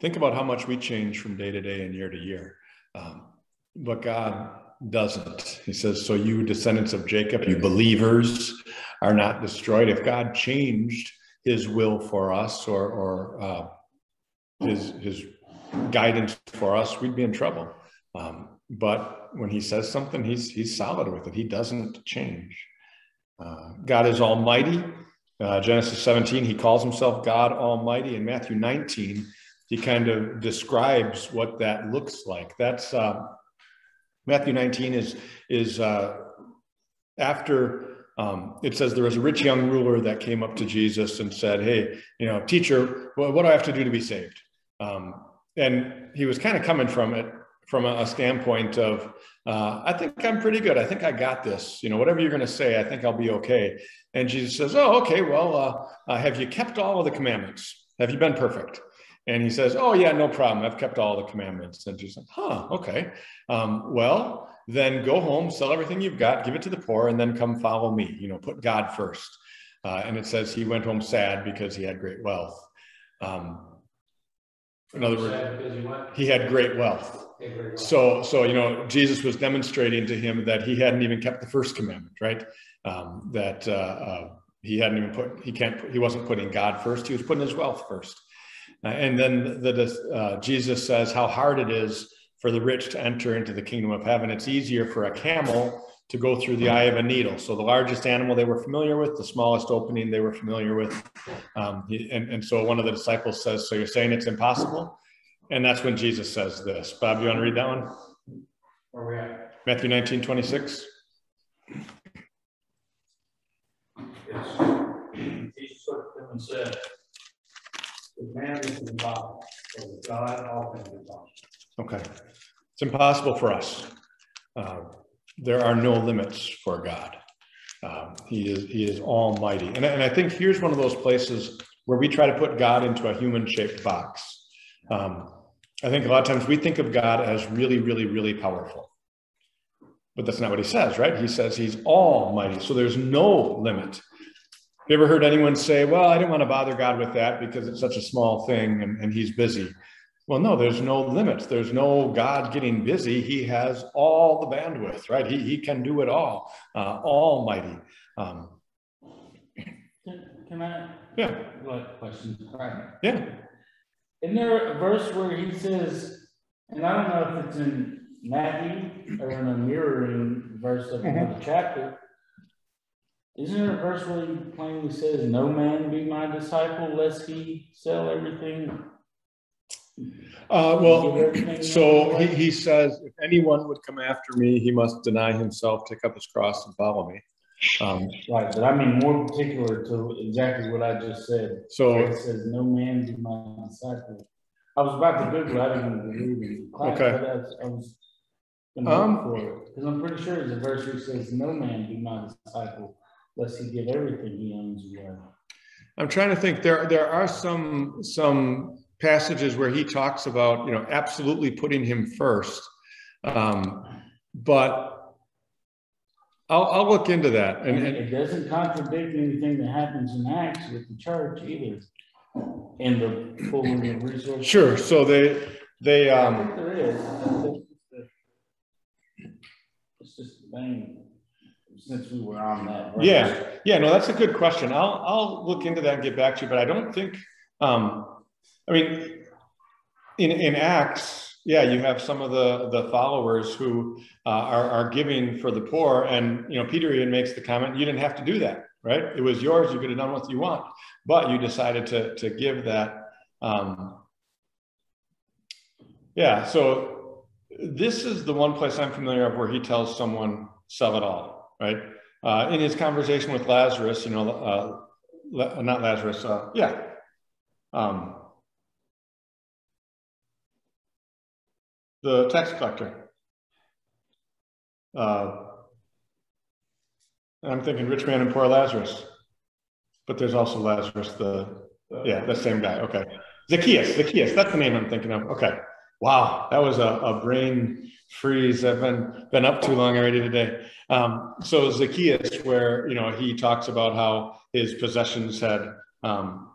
Think about how much we change from day to day and year to year. Um, but God doesn't. He says, So you descendants of Jacob, you believers, are not destroyed. If God changed his will for us or, or uh, his, his guidance for us, we'd be in trouble. Um, but when he says something, he's, he's solid with it. He doesn't change. Uh, God is almighty. Uh, Genesis 17, he calls himself God Almighty. In Matthew 19, he kind of describes what that looks like. That's uh, Matthew 19 is is uh, after um, it says there was a rich young ruler that came up to Jesus and said, "Hey, you know, teacher, what, what do I have to do to be saved?" Um, and he was kind of coming from it from a, a standpoint of, uh, "I think I'm pretty good. I think I got this. You know, whatever you're going to say, I think I'll be okay." And Jesus says, "Oh, okay. Well, uh, uh, have you kept all of the commandments? Have you been perfect?" And he says, Oh, yeah, no problem. I've kept all the commandments. And Jesus said, Huh, okay. Um, well, then go home, sell everything you've got, give it to the poor, and then come follow me. You know, put God first. Uh, and it says he went home sad because he had great wealth. Um, in other words, he had great wealth. So, so you know, Jesus was demonstrating to him that he hadn't even kept the first commandment, right? Um, that uh, uh, he hadn't even put, he can't, he wasn't putting God first. He was putting his wealth first. Uh, and then the, uh, Jesus says how hard it is for the rich to enter into the kingdom of heaven. It's easier for a camel to go through the eye of a needle. So the largest animal they were familiar with, the smallest opening they were familiar with. Um, and, and so one of the disciples says, so you're saying it's impossible? And that's when Jesus says this. Bob, you want to read that one? Where we at? Matthew 19, 26. It's, Jesus looked at them and said, man is impossible, God. Okay. It's impossible for us. Uh, there are no limits for God. Um, he is he is almighty. And, and I think here's one of those places where we try to put God into a human shaped box. Um, I think a lot of times we think of God as really, really, really powerful. But that's not what he says, right? He says he's almighty. So there's no limit. You ever heard anyone say, well, I didn't want to bother God with that because it's such a small thing and, and he's busy? Well, no, there's no limits. There's no God getting busy. He has all the bandwidth, right? He, he can do it all, uh, almighty. Um, Can, can I? Yeah. What question? Right. Yeah. Isn't there a verse where he says, and I don't know if it's in Matthew or in a mirroring verse of another chapter. Isn't there a verse where he plainly says, No man be my disciple lest he sell everything? Uh, well, so he, he says, if anyone would come after me, he must deny himself, take up his cross, and follow me. Um, Right, but I mean more particular to exactly what I just said. So- It says, no man be my disciple. I was about to Google, I didn't want to read class, Okay. I was gonna Um, for it, because I'm pretty sure there's a verse where says, no man be my disciple, lest he give everything he owns away. I'm trying to think. There, there are some some passages where he talks about, you know, absolutely putting him first. Um, but I'll, I'll look into that. And, And it doesn't contradict anything that happens in Acts with the church either. In the pulling of resources. sure. So they, they, I um, think there is. It's just It's just since we were on that. verse. Yeah, yeah, no, that's a good question. I'll, I'll look into that and get back to you, but I don't think, um, I mean, in, in Acts, yeah, you have some of the, the followers who uh, are, are giving for the poor. And, you know, Peter even makes the comment, you didn't have to do that, right? It was yours. You could have done what you want, but you decided to, to give that. Um, yeah, so this is the one place I'm familiar of where he tells someone, sell it all, right? Uh, in his conversation with Lazarus, you know, uh, La- not Lazarus, uh, yeah. Um, the tax collector. Uh, I'm thinking rich man and poor Lazarus, but there's also Lazarus, the, yeah, the same guy. Okay. Zacchaeus, Zacchaeus, that's the name I'm thinking of. Okay. Wow, that was a, a brain freeze. I've been been up too long already today. Um, so Zacchaeus, where you know he talks about how his possessions had, um,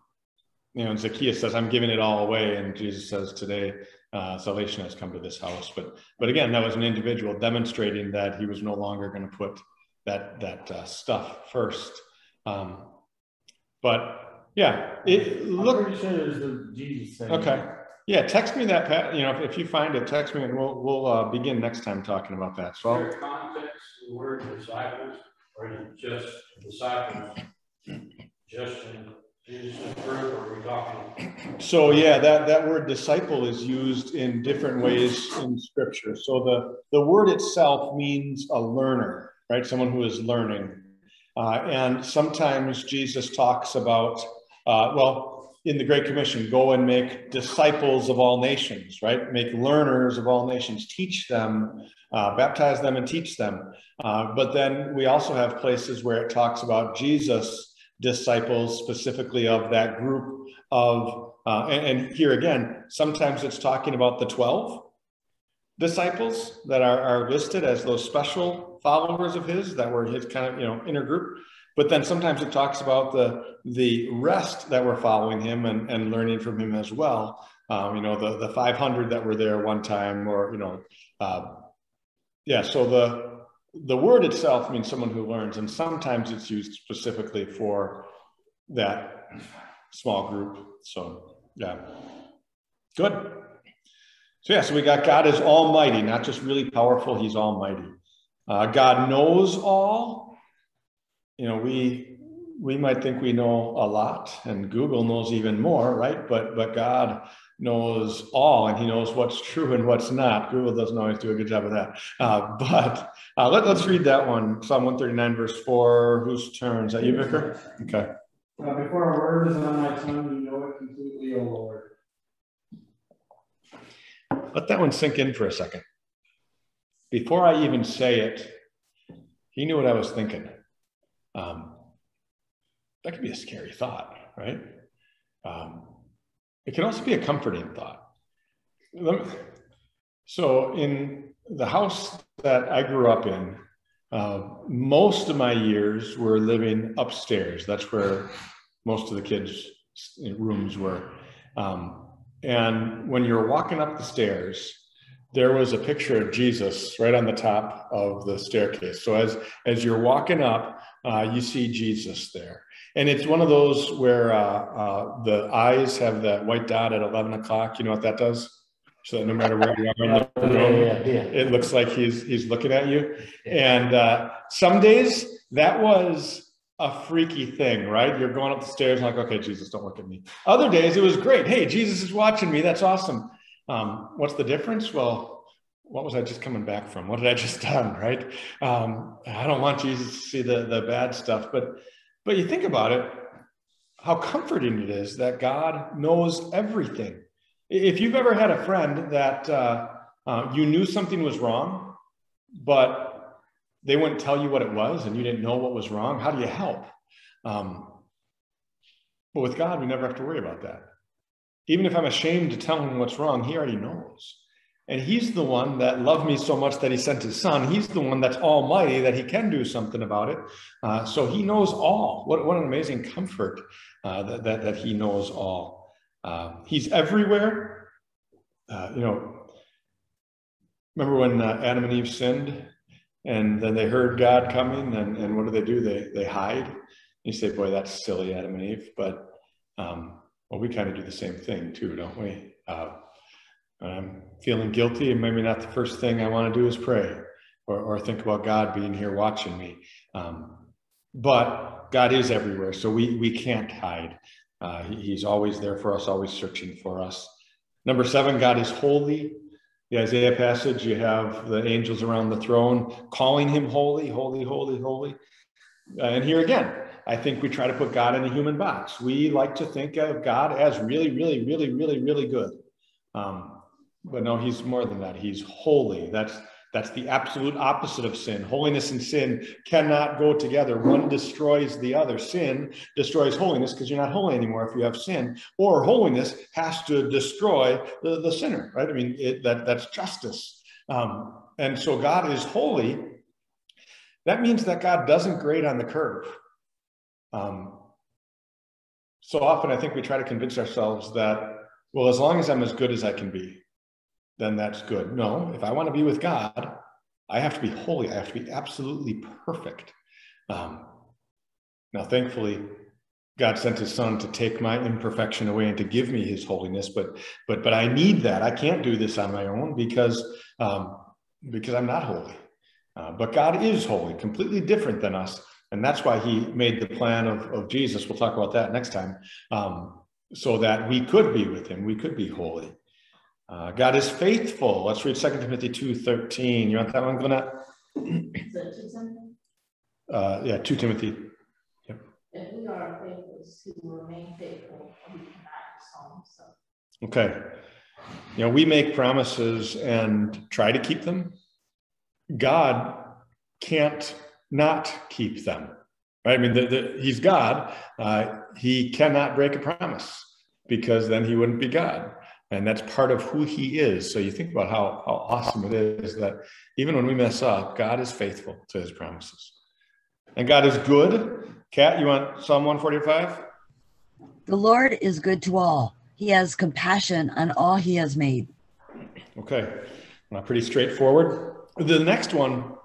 you know, Zacchaeus says, "I'm giving it all away," and Jesus says, "Today uh, salvation has come to this house." But but again, that was an individual demonstrating that he was no longer going to put that that uh, stuff first. Um, but yeah, it I'm look pretty sure there's a Jesus thing. okay. Yeah, text me that, Pat. You know, if, if you find it, text me, and we'll we'll uh, begin next time talking about that. So. I'll- context the word disciples, or just disciples? Just in Jesus' group, or are we talking? So yeah, that, that word disciple is used in different ways in scripture. So the, the word itself means a learner, right? Someone who is learning. Uh, and sometimes Jesus talks about, uh, well, in the Great Commission, go and make disciples of all nations, right? Make learners of all nations, teach them, uh, baptize them and teach them. Uh, but then we also have places where it talks about Jesus disciples specifically of that group of uh, and, and, here again sometimes it's talking about the 12 disciples that are, are listed as those special followers of his that were his kind of you know inner group but then sometimes it talks about the the rest that were following him and, and learning from him as well um, you know the the 500 that were there one time or you know uh, yeah so the the word itself means someone who learns, and sometimes it's used specifically for that small group. So, yeah, good. So, yeah, so we got God is almighty, not just really powerful, he's almighty. Uh, God knows all. You know, we we might think we know a lot, and Google knows even more, right? But but God knows all and he knows what's true and what's not. Google doesn't always do a good job of that. Uh, but uh, let, us read that one. Psalm 139, verse 4. Whose turn? Is that you, Vicar? Okay. Uh, before a word is on my tongue, you know it completely, O Lord. Let that one sink in for a second. Before I even say it, he knew what I was thinking. Um, that could be a scary thought, right? Um, it can also be a comforting thought. So, in the house that I grew up in, uh, most of my years were living upstairs. That's where most of the kids' rooms were. Um, and when you're walking up the stairs, there was a picture of Jesus right on the top of the staircase. So as as you're walking up, uh, you see Jesus there. And it's one of those where uh, uh, the eyes have that white dot at 11 o'clock. You know what that does? So that no matter where you are in the room, Yeah, yeah, yeah. it looks like he's he's looking at you. And uh, some days that was a freaky thing, right? You're going up the stairs like, okay, Jesus, don't look at me. Other days it was great. Hey, Jesus is watching me. That's awesome. Um, what's the difference? Well, what was I just coming back from? What did I just done? Right? Um, I don't want Jesus to see the the bad stuff, but but you think about it, how comforting it is that God knows everything. If you've ever had a friend that uh, uh, you knew something was wrong, but they wouldn't tell you what it was and you didn't know what was wrong, how do you help? Um, but with God, we never have to worry about that. Even if I'm ashamed to tell him what's wrong, he already knows. And he's the one that loved me so much that he sent his son. He's the one that's almighty that he can do something about it. Uh, so he knows all. What, what an amazing comfort uh, that, that, that, he knows all. Uh, he's everywhere. Uh, you know, remember when uh, Adam and Eve sinned and then they heard God coming and, and what do they do? They, they hide. You say, boy, that's silly, Adam and Eve. But, um, well, we kind of do the same thing too, don't we? Uh, I'm feeling guilty, and maybe not the first thing I want to do is pray or, or think about God being here watching me. Um, but God is everywhere, so we we can't hide. Uh, he, he's always there for us, always searching for us. Number seven, God is holy. The Isaiah passage, you have the angels around the throne calling him holy, holy, holy, holy. Uh, and here again, I think we try to put God in a human box. We like to think of God as really, really, really, really, really good. Um, but no, he's more than that. He's holy. That's That's the absolute opposite of sin. Holiness and sin cannot go together. One destroys the other. Sin destroys holiness because you're not holy anymore if you have sin, or holiness has to destroy the, the sinner, right? I mean, it, that, that's justice. Um, and so God is holy. That means that God doesn't grade on the curve. Um, so often I think we try to convince ourselves that, well, as long as I'm as good as I can be, then that's good. No, if I want to be with God, I have to be holy. I have to be absolutely perfect. Um, now, thankfully, God sent His Son to take my imperfection away and to give me His holiness. But but but I need that. I can't do this on my own because um, because I'm not holy. Uh, but God is holy, completely different than us, and that's why He made the plan of of Jesus. We'll talk about that next time, um, so that we could be with Him. We could be holy. Uh, God is faithful. Let's read 2 Timothy 2.13. You want that one, Glenette? Uh, yeah, 2 Timothy. If we are he will remain faithful, we cannot disown so. Okay. You know, we make promises and try to keep them. God can't not keep them, right? I mean, the, the, he's God. Uh, he cannot break a promise because then he wouldn't be God and that's part of who he is. So you think about how, how awesome it is that even when we mess up god is faithful to his promises. And god is good. Kat you want psalm 145 The Lord is good to all. He has compassion on all he has made. okay. Well, pretty straightforward. The next one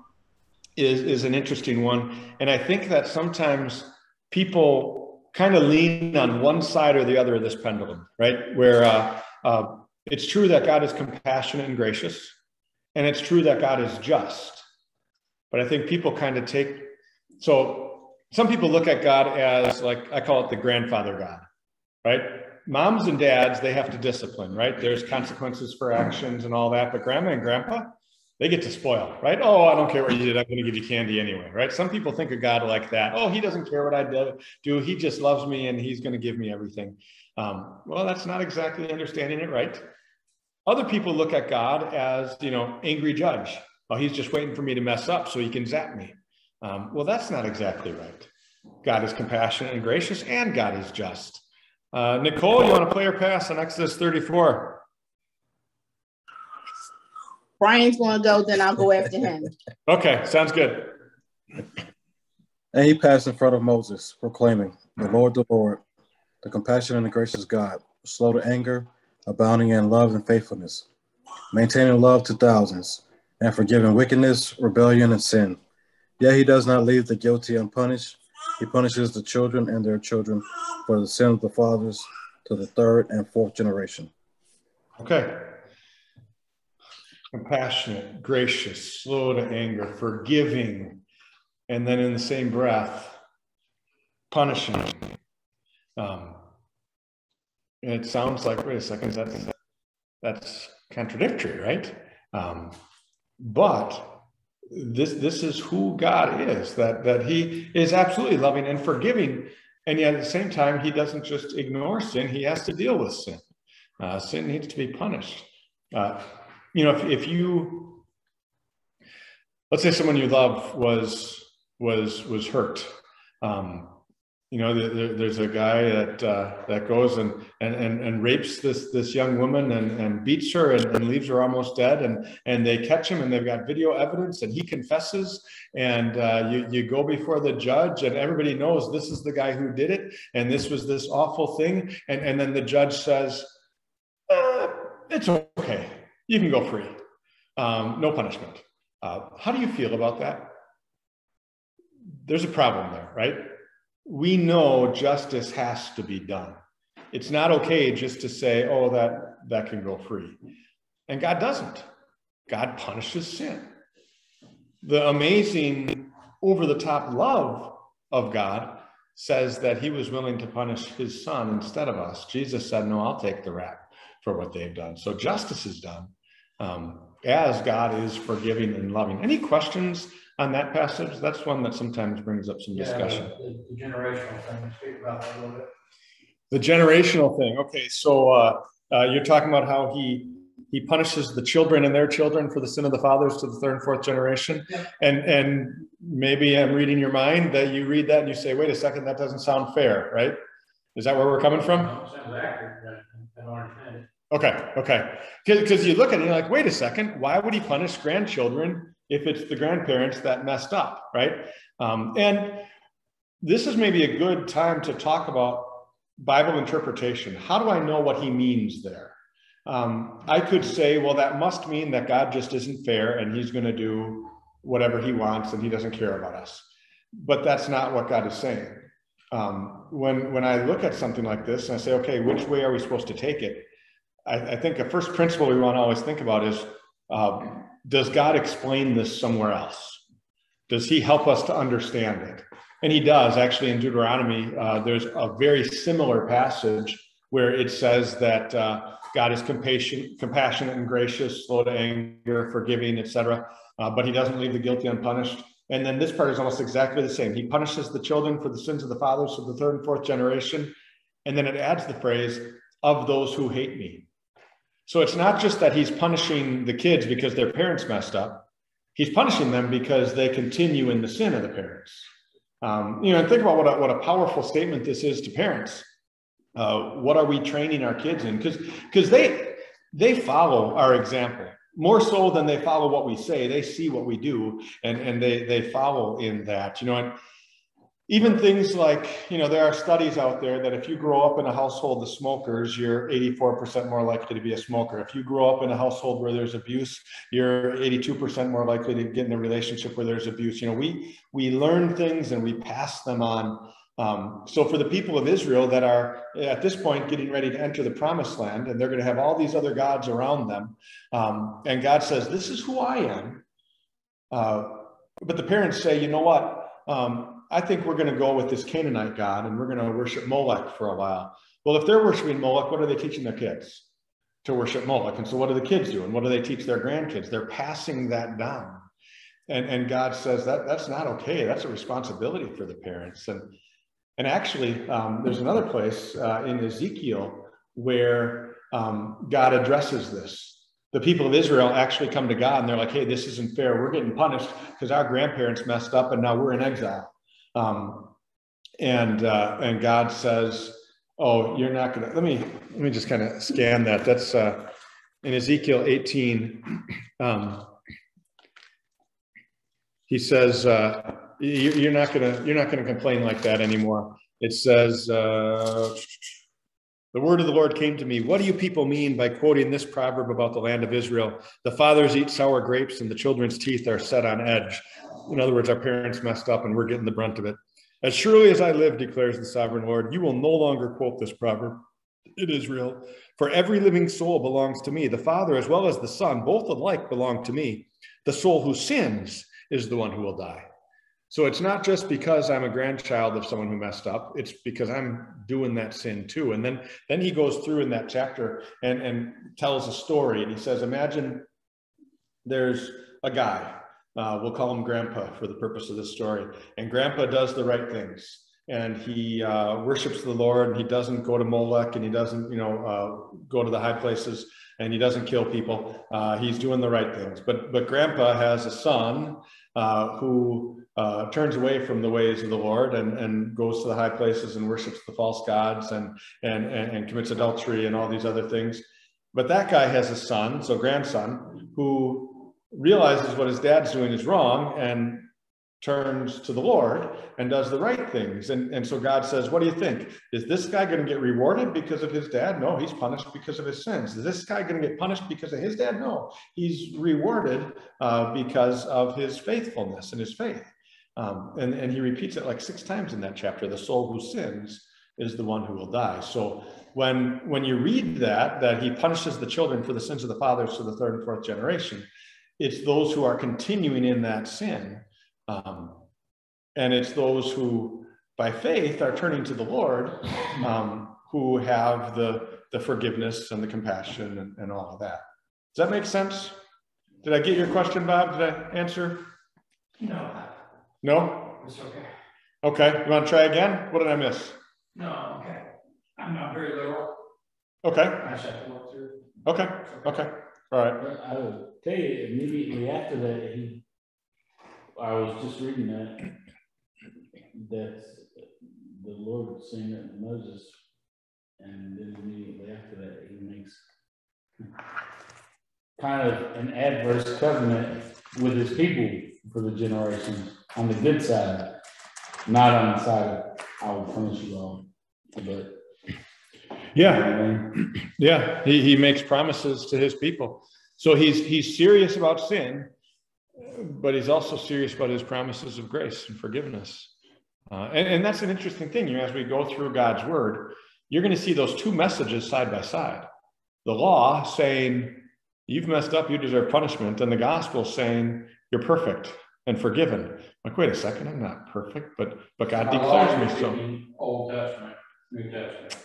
is is an interesting one. And i think that sometimes people kind of lean on one side or the other of this pendulum right? Where uh, uh, it's true that God is compassionate and gracious, and it's true that God is just. But I think people kind of take, so some people look at God as like, I call it the grandfather God, right? Moms and dads, they have to discipline, right? There's consequences for actions and all that. But grandma and grandpa, they get to spoil, right? Oh, I don't care what you did. I'm going to give you candy anyway, right? Some people think of God like that. Oh, he doesn't care what I do. He just loves me and he's going to give me everything. Um, well, that's not exactly understanding it right. Other people look at God as, you know, angry judge. Oh, he's just waiting for me to mess up so he can zap me. Um, well, that's not exactly right. God is compassionate and gracious, and God is just. Uh, Nicole, you want to play or pass on Exodus 34? Brian's going to go, then I'll go after him. Okay, sounds good. And he passed in front of Moses, proclaiming, The Lord, the Lord, the compassionate and gracious God, slow to anger, abounding in love and faithfulness, maintaining love to thousands, and forgiving wickedness, rebellion, and sin. Yet he does not leave the guilty unpunished. He punishes the children and their children for the sin of the fathers to the third and fourth generation. Okay. Compassionate, gracious, slow to anger, forgiving, and then in the same breath, punishing. Um, it sounds like, wait a second, that's, that's contradictory, right? Um, but this this is who God is, that, that he is absolutely loving and forgiving. And yet at the same time, he doesn't just ignore sin, he has to deal with sin. Uh, sin needs to be punished. Uh, you know, if, if you, let's say someone you love was, was, was hurt, um, you know, there, there's a guy that uh, that goes and, and and and rapes this this young woman and, and beats her and, and leaves her almost dead. And and they catch him and they've got video evidence and he confesses. And uh, you you go before the judge and everybody knows this is the guy who did it and this was this awful thing. And and then the judge says, uh, "It's okay, you can go free, um, no punishment." Uh, how do you feel about that? There's a problem there, right? We know justice has to be done. It's not okay just to say, oh, that, that can go free. And God doesn't. God punishes sin. The amazing, over the top love of God says that he was willing to punish his son instead of us. Jesus said, no, I'll take the rap for what they've done. So justice is done um, as God is forgiving and loving. Any questions on that passage? That's one that sometimes brings up some discussion. Yeah, the, the generational thing, speak about that a little bit. The generational thing. Okay, so uh, uh, you're talking about how he he punishes the children and their children for the sin of the fathers to the third and fourth generation. And, and maybe I'm reading your mind that you read that and you say, wait a second, that doesn't sound fair, right? Is that where we're coming from? No, Sounds accurate, but I don't understand it. Okay, okay. Because you look at it, you're like, wait a second, why would he punish grandchildren if it's the grandparents that messed up, right? Um, and this is maybe a good time to talk about Bible interpretation. How do I know what he means there? Um, I could say, well, that must mean that God just isn't fair and he's going to do whatever he wants and he doesn't care about us. But that's not what God is saying. Um, when, when I look at something like this and I say, okay, which way are we supposed to take it? I, I think a first principle we want to always think about is um, does God explain this somewhere else? Does he help us to understand it? And he does actually in Deuteronomy. Uh, there's a very similar passage where it says that uh, God is compassionate, compassionate and gracious, slow to anger, forgiving, etc. Uh, but he doesn't leave the guilty unpunished. And then this part is almost exactly the same. He punishes the children for the sins of the fathers of the third and fourth generation. And then it adds the phrase, of those who hate me. So it's not just that he's punishing the kids because their parents messed up. He's punishing them because they continue in the sin of the parents. Um, you know, and think about what a, what a powerful statement this is to parents. Uh, what are we training our kids in? Because because they they follow our example more so than they follow what we say. They see what we do, and and they they follow in that. You know, and even things like, you know, there are studies out there that if you grow up in a household of smokers, you're 84% more likely to be a smoker. If you grow up in a household where there's abuse, you're 82% more likely to get in a relationship where there's abuse. You know, we we learn things and we pass them on. Um, so for the people of Israel that are at this point getting ready to enter the promised land, and they're going to have all these other gods around them, um, and God says, "This is who I am," uh, but the parents say, "You know what?" Um, I think we're going to go with this Canaanite God and we're going to worship Molech for a while. Well, if they're worshiping Moloch, what are they teaching their kids? To worship Moloch. And so what do the kids do? And what do they teach their grandkids? They're passing that down. And, and God says that that's not okay. That's a responsibility for the parents. And, and actually, um, there's another place uh, in Ezekiel where um, God addresses this. The people of Israel actually come to God and they're like, hey, this isn't fair. We're getting punished because our grandparents messed up and now we're in exile. Um, and uh, and God says, "Oh, you're not gonna." Let me let me just kind of scan that. That's uh, in Ezekiel 18. Um, he says, uh, you, "You're not gonna you're not gonna complain like that anymore." It says. Uh, the word of the Lord came to me. What do you people mean by quoting this proverb about the land of Israel? The fathers eat sour grapes and the children's teeth are set on edge. In other words, our parents messed up and we're getting the brunt of it. As surely as I live, declares the sovereign Lord, you will no longer quote this proverb in Israel. For every living soul belongs to me. The Father as well as the Son, both alike belong to me. The soul who sins is the one who will die. So it's not just because I'm a grandchild of someone who messed up, it's because I'm doing that sin too. And then, then he goes through in that chapter and, and tells a story. And he says, Imagine there's a guy, uh, we'll call him Grandpa for the purpose of this story. And Grandpa does the right things. And he uh, worships the Lord. And he doesn't go to Molech, and he doesn't, you know, uh, go to the high places, and he doesn't kill people. Uh, he's doing the right things. But but Grandpa has a son uh, who uh, turns away from the ways of the Lord and, and goes to the high places and worships the false gods and, and, and, and commits adultery and all these other things. But that guy has a son, so grandson, who realizes what his dad's doing is wrong and turns to the Lord and does the right things. And, and so God says, What do you think? Is this guy going to get rewarded because of his dad? No, he's punished because of his sins. Is this guy going to get punished because of his dad? No, he's rewarded uh, because of his faithfulness and his faith. Um, and, and he repeats it like six times in that chapter. The soul who sins is the one who will die. So when, when you read that, that he punishes the children for the sins of the fathers to the third and fourth generation, it's those who are continuing in that sin. Um, and it's those who, by faith, are turning to the Lord, um, who have the, the forgiveness and the compassion and, and all of that. Does that make sense? Did I get your question, Bob? Did I answer? No, No? it's okay. Okay, you want to try again? What did I miss? No, okay. I'm not very literal. Okay, I just have to look through. okay, okay. Right. I will tell you, immediately after that, he, I was just reading that, that the Lord saying that to Moses, and then immediately after that, he makes kind of an adverse covenant with his people for the generations on the good side, not on the side of I will punish you all. But Yeah, yeah, he, he makes promises to his people. So he's he's serious about sin, but he's also serious about his promises of grace and forgiveness. Uh, and, and that's an interesting thing. You know, as we go through God's word, you're going to see those two messages side by side. The law saying, you've messed up, you deserve punishment, and the gospel saying, you're perfect and forgiven. Like, wait a second, I'm not perfect, but but God declares me so. Old Testament, New Testament.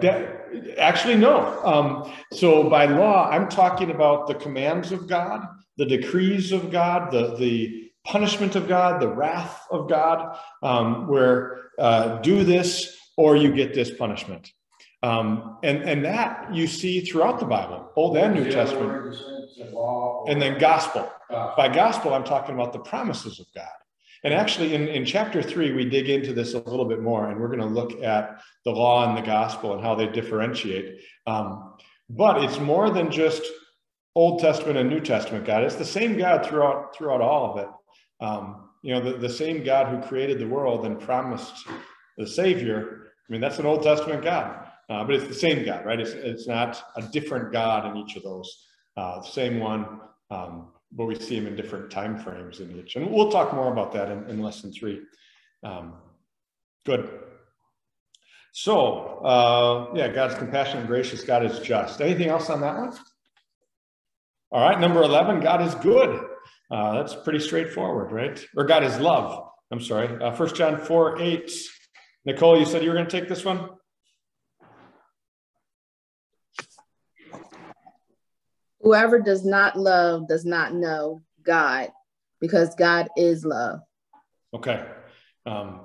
That, actually, no. Um, so by law, I'm talking about the commands of God, the decrees of God, the, the punishment of God, the wrath of God, um, where uh, do this or you get this punishment. Um, and, and that you see throughout the Bible, Old and New Testament, word is it's a law or- and then gospel. Gospel. By gospel, I'm talking about the promises of God. And actually, in, in chapter three, we dig into this a little bit more, and we're going to look at the law and the gospel and how they differentiate. Um, but it's more than just Old Testament and New Testament God. It's the same God throughout throughout all of it. Um, you know, the, the same God who created the world and promised the Savior. I mean, that's an Old Testament God, uh, but it's the same God, right? It's, it's not a different God in each of those. Uh, the same one, um, but we see them in different time frames in each. And we'll talk more about that in, in lesson three. Um, good. So, uh, yeah, God's compassionate and gracious. God is just. Anything else on that one? All right, number 11, God is good. Uh, that's pretty straightforward, right? Or God is love. I'm sorry. Uh, 1 John 4 8. Nicole, you said you were going to take this one? Whoever does not love does not know God, because God is love. Okay. Um,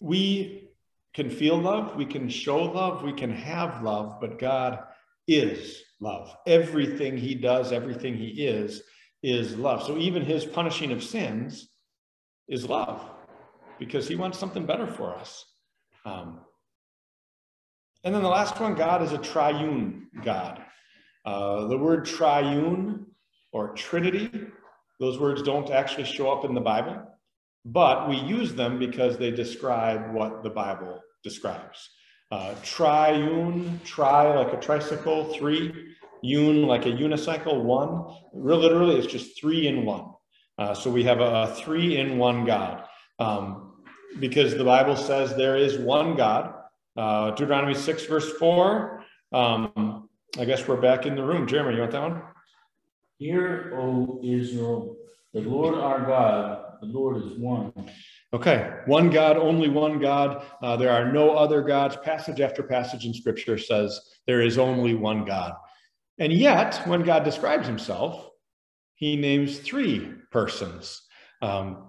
we can feel love, we can show love, we can have love, but God is love. Everything he does, everything he is, is love. So even his punishing of sins is love because he wants something better for us. Um, and then the last one God is a triune God. Uh, the word triune or trinity, those words don't actually show up in the Bible, but we use them because they describe what the Bible describes. Uh, triune, tri like a tricycle, three, un like a unicycle, one. Real literally, it's just three in one. Uh, so we have a, a three in one God. Um, because the Bible says there is one God. Uh, Deuteronomy 6, verse 4. Um, I guess we're back in the room. Jeremy, you want that one? Hear, O Israel, the Lord our God, the Lord is one. Okay, one God, only one God. Uh, there are no other gods. Passage after passage in Scripture says there is only one God. And yet, when God describes himself, he names three persons. Um,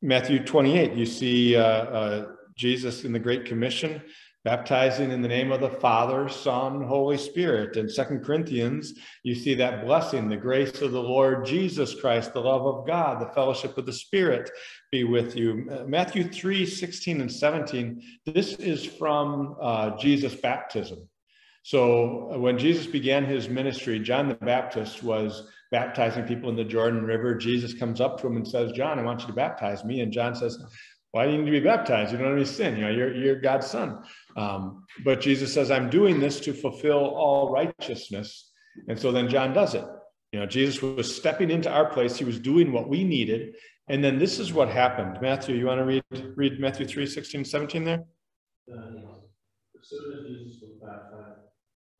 Matthew 28, you see uh, uh, Jesus in the Great Commission baptizing in the name of the Father, Son, Holy Spirit. In Second Corinthians, you see that blessing, the grace of the Lord Jesus Christ, the love of God, the fellowship of the Spirit be with you. Matthew 3, 16 and 17, this is from uh, Jesus' baptism. So uh, when Jesus began his ministry, John the Baptist was baptizing people in the Jordan River. Jesus comes up to him and says, John, I want you to baptize me. And John says, why do you need to be baptized? You don't have any sin. You know, you're, you're God's son. Um, but Jesus says, I'm doing this to fulfill all righteousness. And so then John does it. You know, Jesus was stepping into our place. He was doing what we needed. And then this is what happened. Matthew, you want to read, read Matthew 3, 16, 17 there? Uh, Jesus was baptized,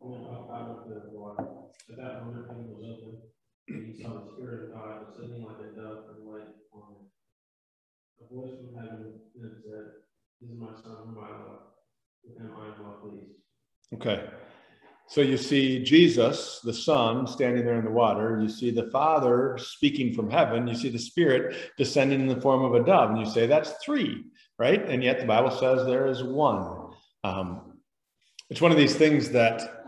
up out of the water. At that moment, heaven was open, and he saw the Spirit of God descending like a dove and light on him. A voice from heaven said, This is my son whom I love, with him I am well pleased. Okay. So you see Jesus, the Son, standing there in the water. You see the Father speaking from heaven. You see the Spirit descending in the form of a dove. And you say, that's three, right? And yet the Bible says there is one. Um, it's one of these things that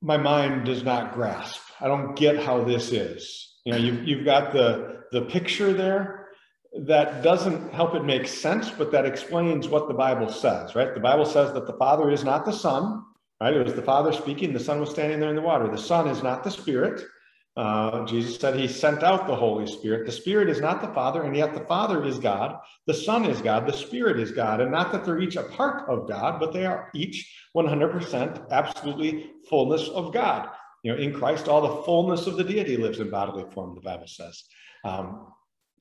my mind does not grasp. I don't get how this is. You know, you've, you've got the, the picture there that doesn't help it make sense, but that explains what the Bible says, right? The Bible says that the Father is not the Son, right? It was the Father speaking, the Son was standing there in the water. The Son is not the Spirit. Uh, Jesus said he sent out the Holy Spirit. The Spirit is not the Father, and yet the Father is God. The Son is God. The Spirit is God. And not that they're each a part of God, but they are each 100% absolutely fullness of God. You know, in Christ, all the fullness of the deity lives in bodily form, the Bible says. Um,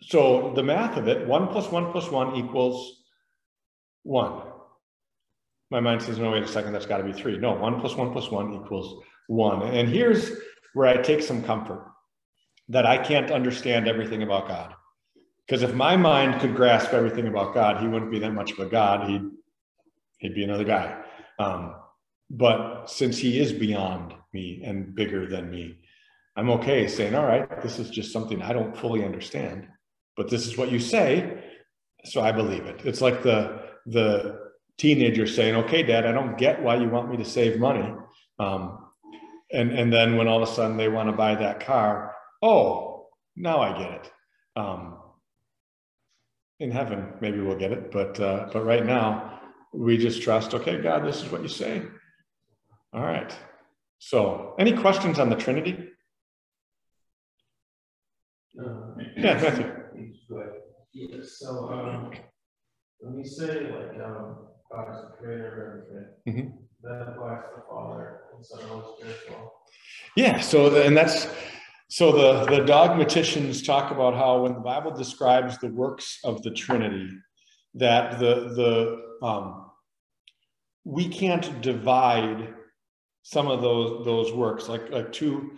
so the math of it, one plus one plus one equals one. My mind says, no, wait a second, that's got to be three. No, one plus one plus one equals one. And here's where I take some comfort that I can't understand everything about God. Because if my mind could grasp everything about God, he wouldn't be that much of a God. He'd, he'd be another guy. Um, but since he is beyond me and bigger than me, I'm okay saying, all right, this is just something I don't fully understand, but this is what you say. So I believe it. It's like the, the teenager saying, okay, dad, I don't get why you want me to save money. Um, and and then when all of a sudden they want to buy that car oh now i get it um, in heaven maybe we'll get it but uh, but right now we just trust okay god this is what you say all right so any questions on the trinity Uh, yeah matthew. Yeah, so, um, when we say like, um, God is the creator of everything, Mhm. that applies to the Father and Son and Holy Spirit. Yeah, so the, and that's so the the dogmaticians talk about how when the Bible describes the works of the Trinity, that the the um, we can't divide some of those those works like like two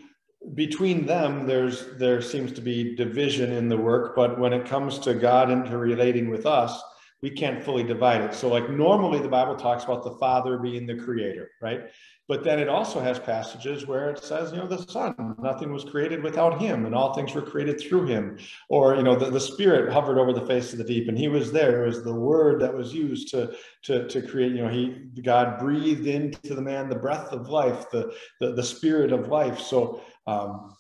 between them there's there seems to be division in the work but when it comes to god interrelating with us we can't fully divide it. So like normally the bible talks about the father being the creator right but then it also has passages where it says you know the son nothing was created without him and all things were created through him or you know the, the spirit hovered over the face of the deep and he was there it was the word that was used to to, to create you know he god breathed into the man the breath of life the the, the spirit of life so um,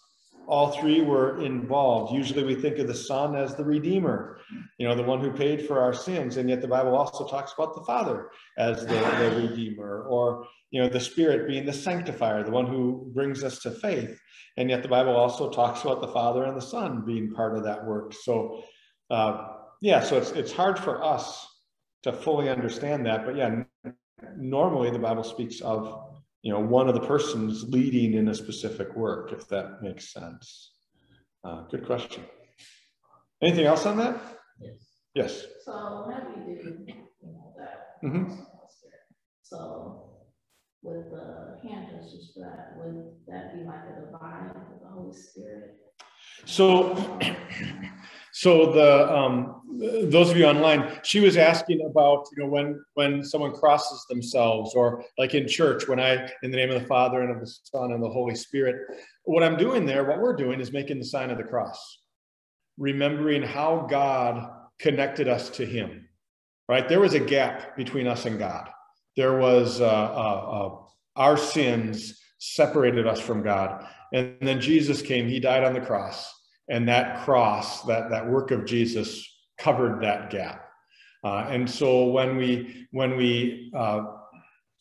all three were involved. Usually we think of the Son as the Redeemer, you know, the one who paid for our sins. And yet the Bible also talks about the Father as the, the Redeemer, or, you know, the Spirit being the sanctifier, the one who brings us to faith. And yet the Bible also talks about the Father and the Son being part of that work. So, uh, yeah, so it's, it's hard for us to fully understand that. But yeah, normally the Bible speaks of you know, one of the persons leading in a specific work, if that makes sense. Uh, good question. Anything else on that? Yes. Yes. So whenever you do, you know, that. Mhm. So with the hand gestures, that, would that be like a divine of the Holy Spirit? So, so the um, those of you online, she was asking about you know when when someone crosses themselves, or like in church, when I in the name of the Father and of the Son and the Holy Spirit. What I'm doing there, what we're doing, is making the sign of the cross, remembering how God connected us to Him. Right, there was a gap between us and God. There was uh, uh, uh, our sins separated us from God. And then Jesus came, he died on the cross. And that cross, that, that work of Jesus covered that gap. Uh, and so when we, when we uh,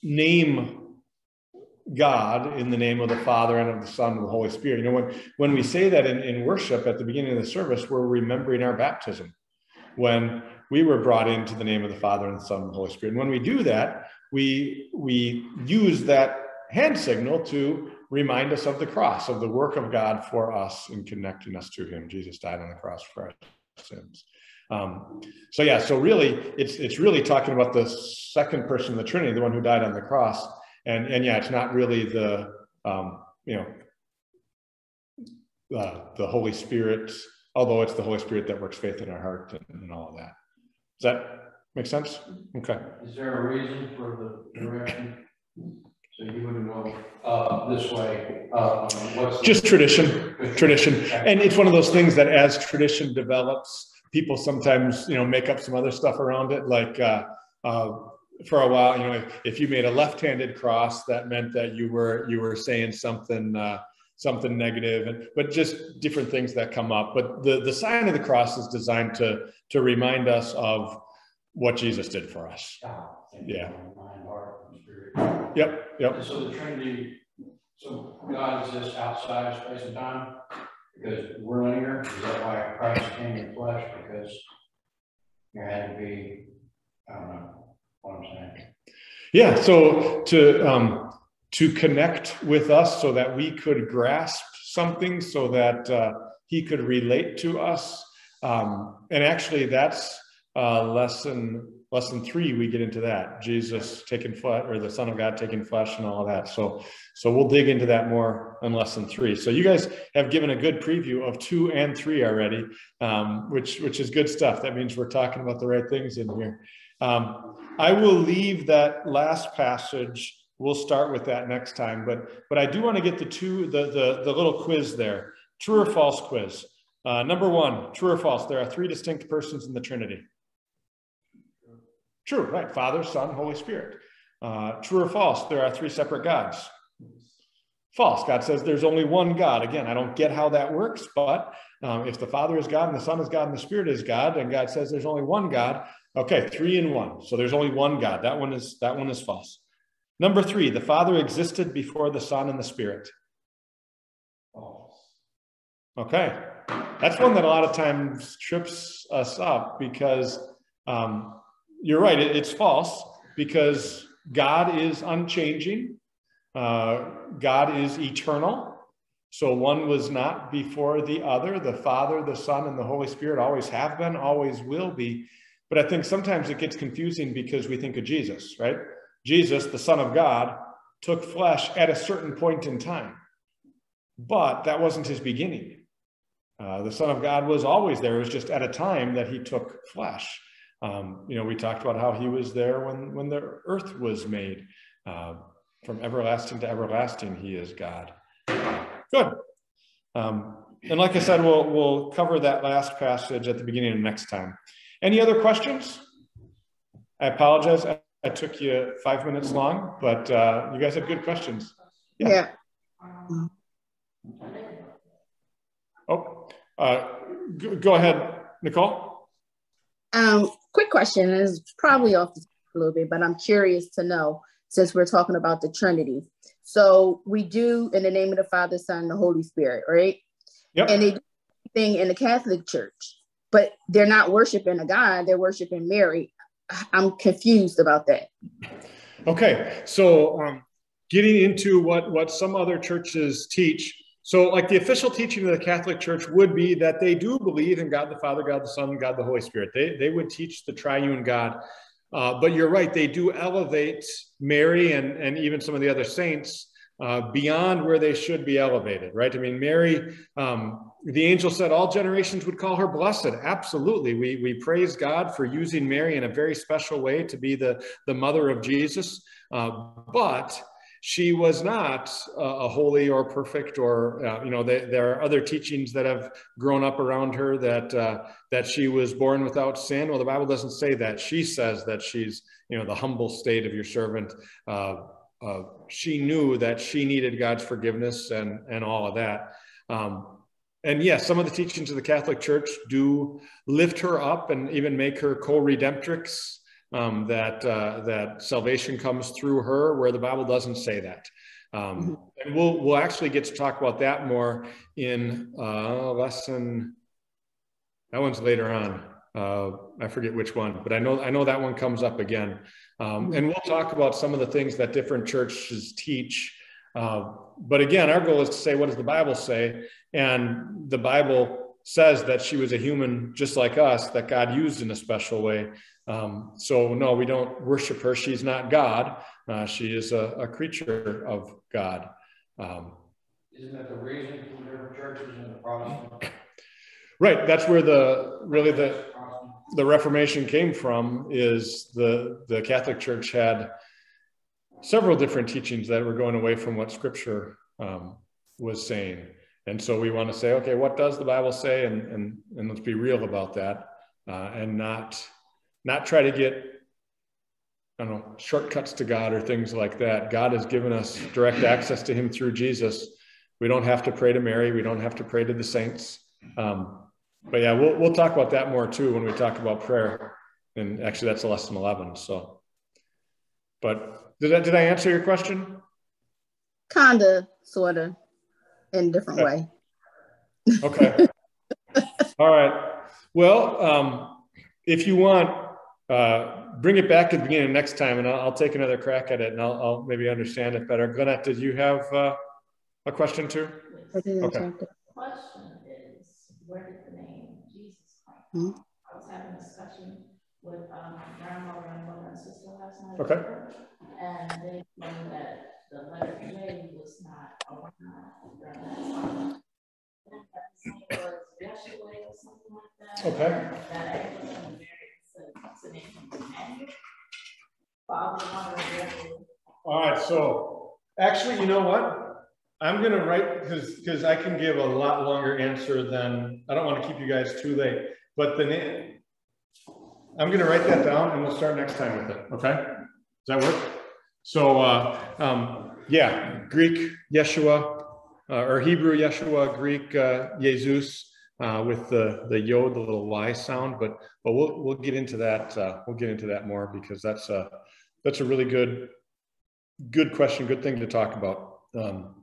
name God in the name of the Father and of the Son and the Holy Spirit, you know, when, when we say that in, in worship at the beginning of the service, we're remembering our baptism. When we were brought into the name of the Father and the Son and the Holy Spirit. And when we do that, we, we use that hand signal to remind us of the cross, of the work of God for us in connecting us to Him. Jesus died on the cross for our sins. Um, so yeah, so really, it's it's really talking about the second person of the Trinity, the one who died on the cross, and and yeah, it's not really the um, you know uh, the Holy Spirit, although it's the Holy Spirit that works faith in our heart and, and all of that. Does that make sense? Okay. Is there a reason for the direction? So you wouldn't go, uh, this way, uh, the- Just tradition, tradition. And it's one of those things that as tradition develops, people sometimes, you know, make up some other stuff around it, like, uh, uh, for a while, you know, if, if you made a left-handed cross, that meant that you were you were saying something uh, something negative, and but just different things that come up. But the the sign of the cross is designed to to remind us of what Jesus did for us. Yeah. Mind, heart, and. Yep. Yep. And so the Trinity, so God exists outside of space and time because we're linear. Is that why Christ came in flesh? Because there had to be, I don't know what I'm saying. Yeah. So to um, to connect with us, so that we could grasp something, so that uh, He could relate to us, um, and actually, that's uh, lesson lesson three. We get into that Jesus taking flesh, or the Son of God taking flesh, and all of that. So so we'll dig into that more in lesson three. So you guys have given a good preview of two and three already, um, which which is good stuff. That means we're talking about the right things in here. Um, I will leave that last passage. We'll start with that next time, but but I do want to get the two the the, the little quiz there. True or false quiz. Uh, number one, true or false? There are three distinct persons in the Trinity. True, right? Father, Son, Holy Spirit. Uh, true or false? There are three separate gods. False. God says there's only one God. Again, I don't get how that works, but um, if the Father is God and the Son is God and the Spirit is God, and God says there's only one God, okay, three in one. So there's only one God. That one is that one is false. Number three, the Father existed before the Son and the Spirit. False. Okay, that's one that a lot of times trips us up because um, you're right, it, it's false because God is unchanging. Uh, God is eternal. So one was not before the other. The Father, the Son, and the Holy Spirit always have been, always will be. But I think sometimes it gets confusing because we think of Jesus, right? Jesus, the Son of God, took flesh at a certain point in time. But that wasn't his beginning. Uh, the Son of God was always there. It was just at a time that he took flesh. Um, you know, we talked about how he was there when, when the earth was made. Uh, from everlasting to everlasting, he is God. Good. Um, and like I said, we'll, we'll cover that last passage at the beginning of next time. Any other questions? I apologize. I, I took you five minutes long, but uh, you guys had good questions. Yeah. Oh, uh, go, go ahead, Nicole. Um, quick question is probably off the a little bit, but I'm curious to know since we're talking about the Trinity. So we do in the name of the Father, Son, and the Holy Spirit, right? Yep. And they do thing in the Catholic Church, but they're not worshiping a God, they're worshiping Mary. I'm confused about that. Okay, so um, getting into what what some other churches teach. So, like the official teaching of the Catholic Church would be that they do believe in God the Father, God the Son, God the Holy Spirit. They they would teach the triune God. Uh, but you're right, they do elevate Mary and and even some of the other saints uh, beyond where they should be elevated, right? I mean, Mary, um, the angel said all generations would call her blessed. Absolutely. We, we praise God for using Mary in a very special way to be the, the mother of Jesus. Uh, but she was not uh, a holy or perfect or, uh, you know, they, there are other teachings that have grown up around her that, uh, that she was born without sin. Well, the Bible doesn't say that. She says that she's, you know, the humble state of your servant. Uh, uh, she knew that she needed God's forgiveness and and all of that. Um, and yes, some of the teachings of the Catholic Church do lift her up and even make her co-redemptrix. Um, that uh, that salvation comes through her, where the Bible doesn't say that. Um, and we'll we'll actually get to talk about that more in uh, lesson. That one's later on. Uh, I forget which one, but I know I know that one comes up again. Um, and we'll talk about some of the things that different churches teach. Uh, but again, our goal is to say, what does the Bible say? And the Bible says that she was a human just like us, that God used in a special way. Um, so, no, we don't worship her. She's not God. Uh, she is a, a, creature of God. Um, Isn't that the reason for different churches and the Protestant? Right. That's where the really the the Reformation came from is the, the Catholic Church had several different teachings that were going away from what Scripture um, was saying. And so we want to say, okay, what does the Bible say? And, and, and let's be real about that uh, and not, not try to get I don't know, shortcuts to God or things like that. God has given us direct access to Him through Jesus. We don't have to pray to Mary. We don't have to pray to the saints. Um, but yeah, we'll we'll talk about that more too when we talk about prayer. And actually, that's lesson eleven. So, but did I did I answer your question? Kinda, sorta, in a different way. Okay. All right. Well, um, if you want, uh, bring it back to the beginning next time, and I'll, I'll take another crack at it, and I'll, I'll maybe understand it better. Glenette, did you have uh, a question too? Okay. The question is, where did the name Jesus come from? I was having a discussion with um, my grandmother and brother and sister last night. Okay. And they told that the letter J was not around during that time. I think his name was Yeshua or something like that. Okay. All right. So actually, you know what? I'm gonna write because because I can give a lot longer answer than I don't want to keep you guys too late. But the name, I'm gonna write that down and we'll start next time with it. Okay? Does that work? So uh, um, yeah, Greek Yeshua uh, or Hebrew Yeshua, Greek uh, Jesus uh, with the the yod, the little y sound. But but we'll we'll get into that. Uh, we'll get into that more because that's a that's a really good good question, good thing to talk about. Um,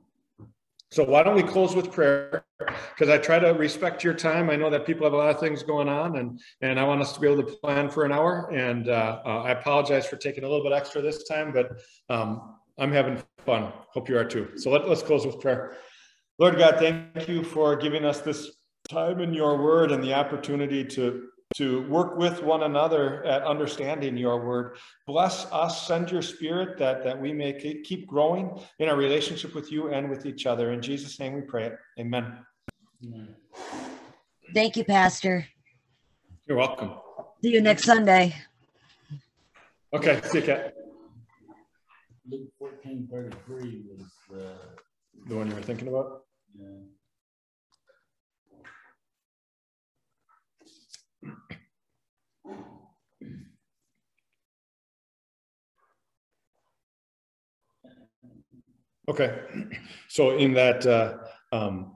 so why don't we close with prayer? Because I try to respect your time. I know that people have a lot of things going on, and and I want us to be able to plan for an hour. And uh, uh, I apologize for taking a little bit extra this time, but um, I'm having fun. Hope you are too. So let, let's close with prayer. Lord God, thank you for giving us this time in your word and the opportunity to to work with one another at understanding your word. Bless us, send your spirit that, that we may keep growing in our relationship with you and with each other. In Jesus' name we pray it. Amen. Thank you, Pastor. You're welcome. See you next Sunday. Okay, see you, Kat. Luke fourteen thirty-three was the, The one you were thinking about? yeah. Okay, so in that, uh, um,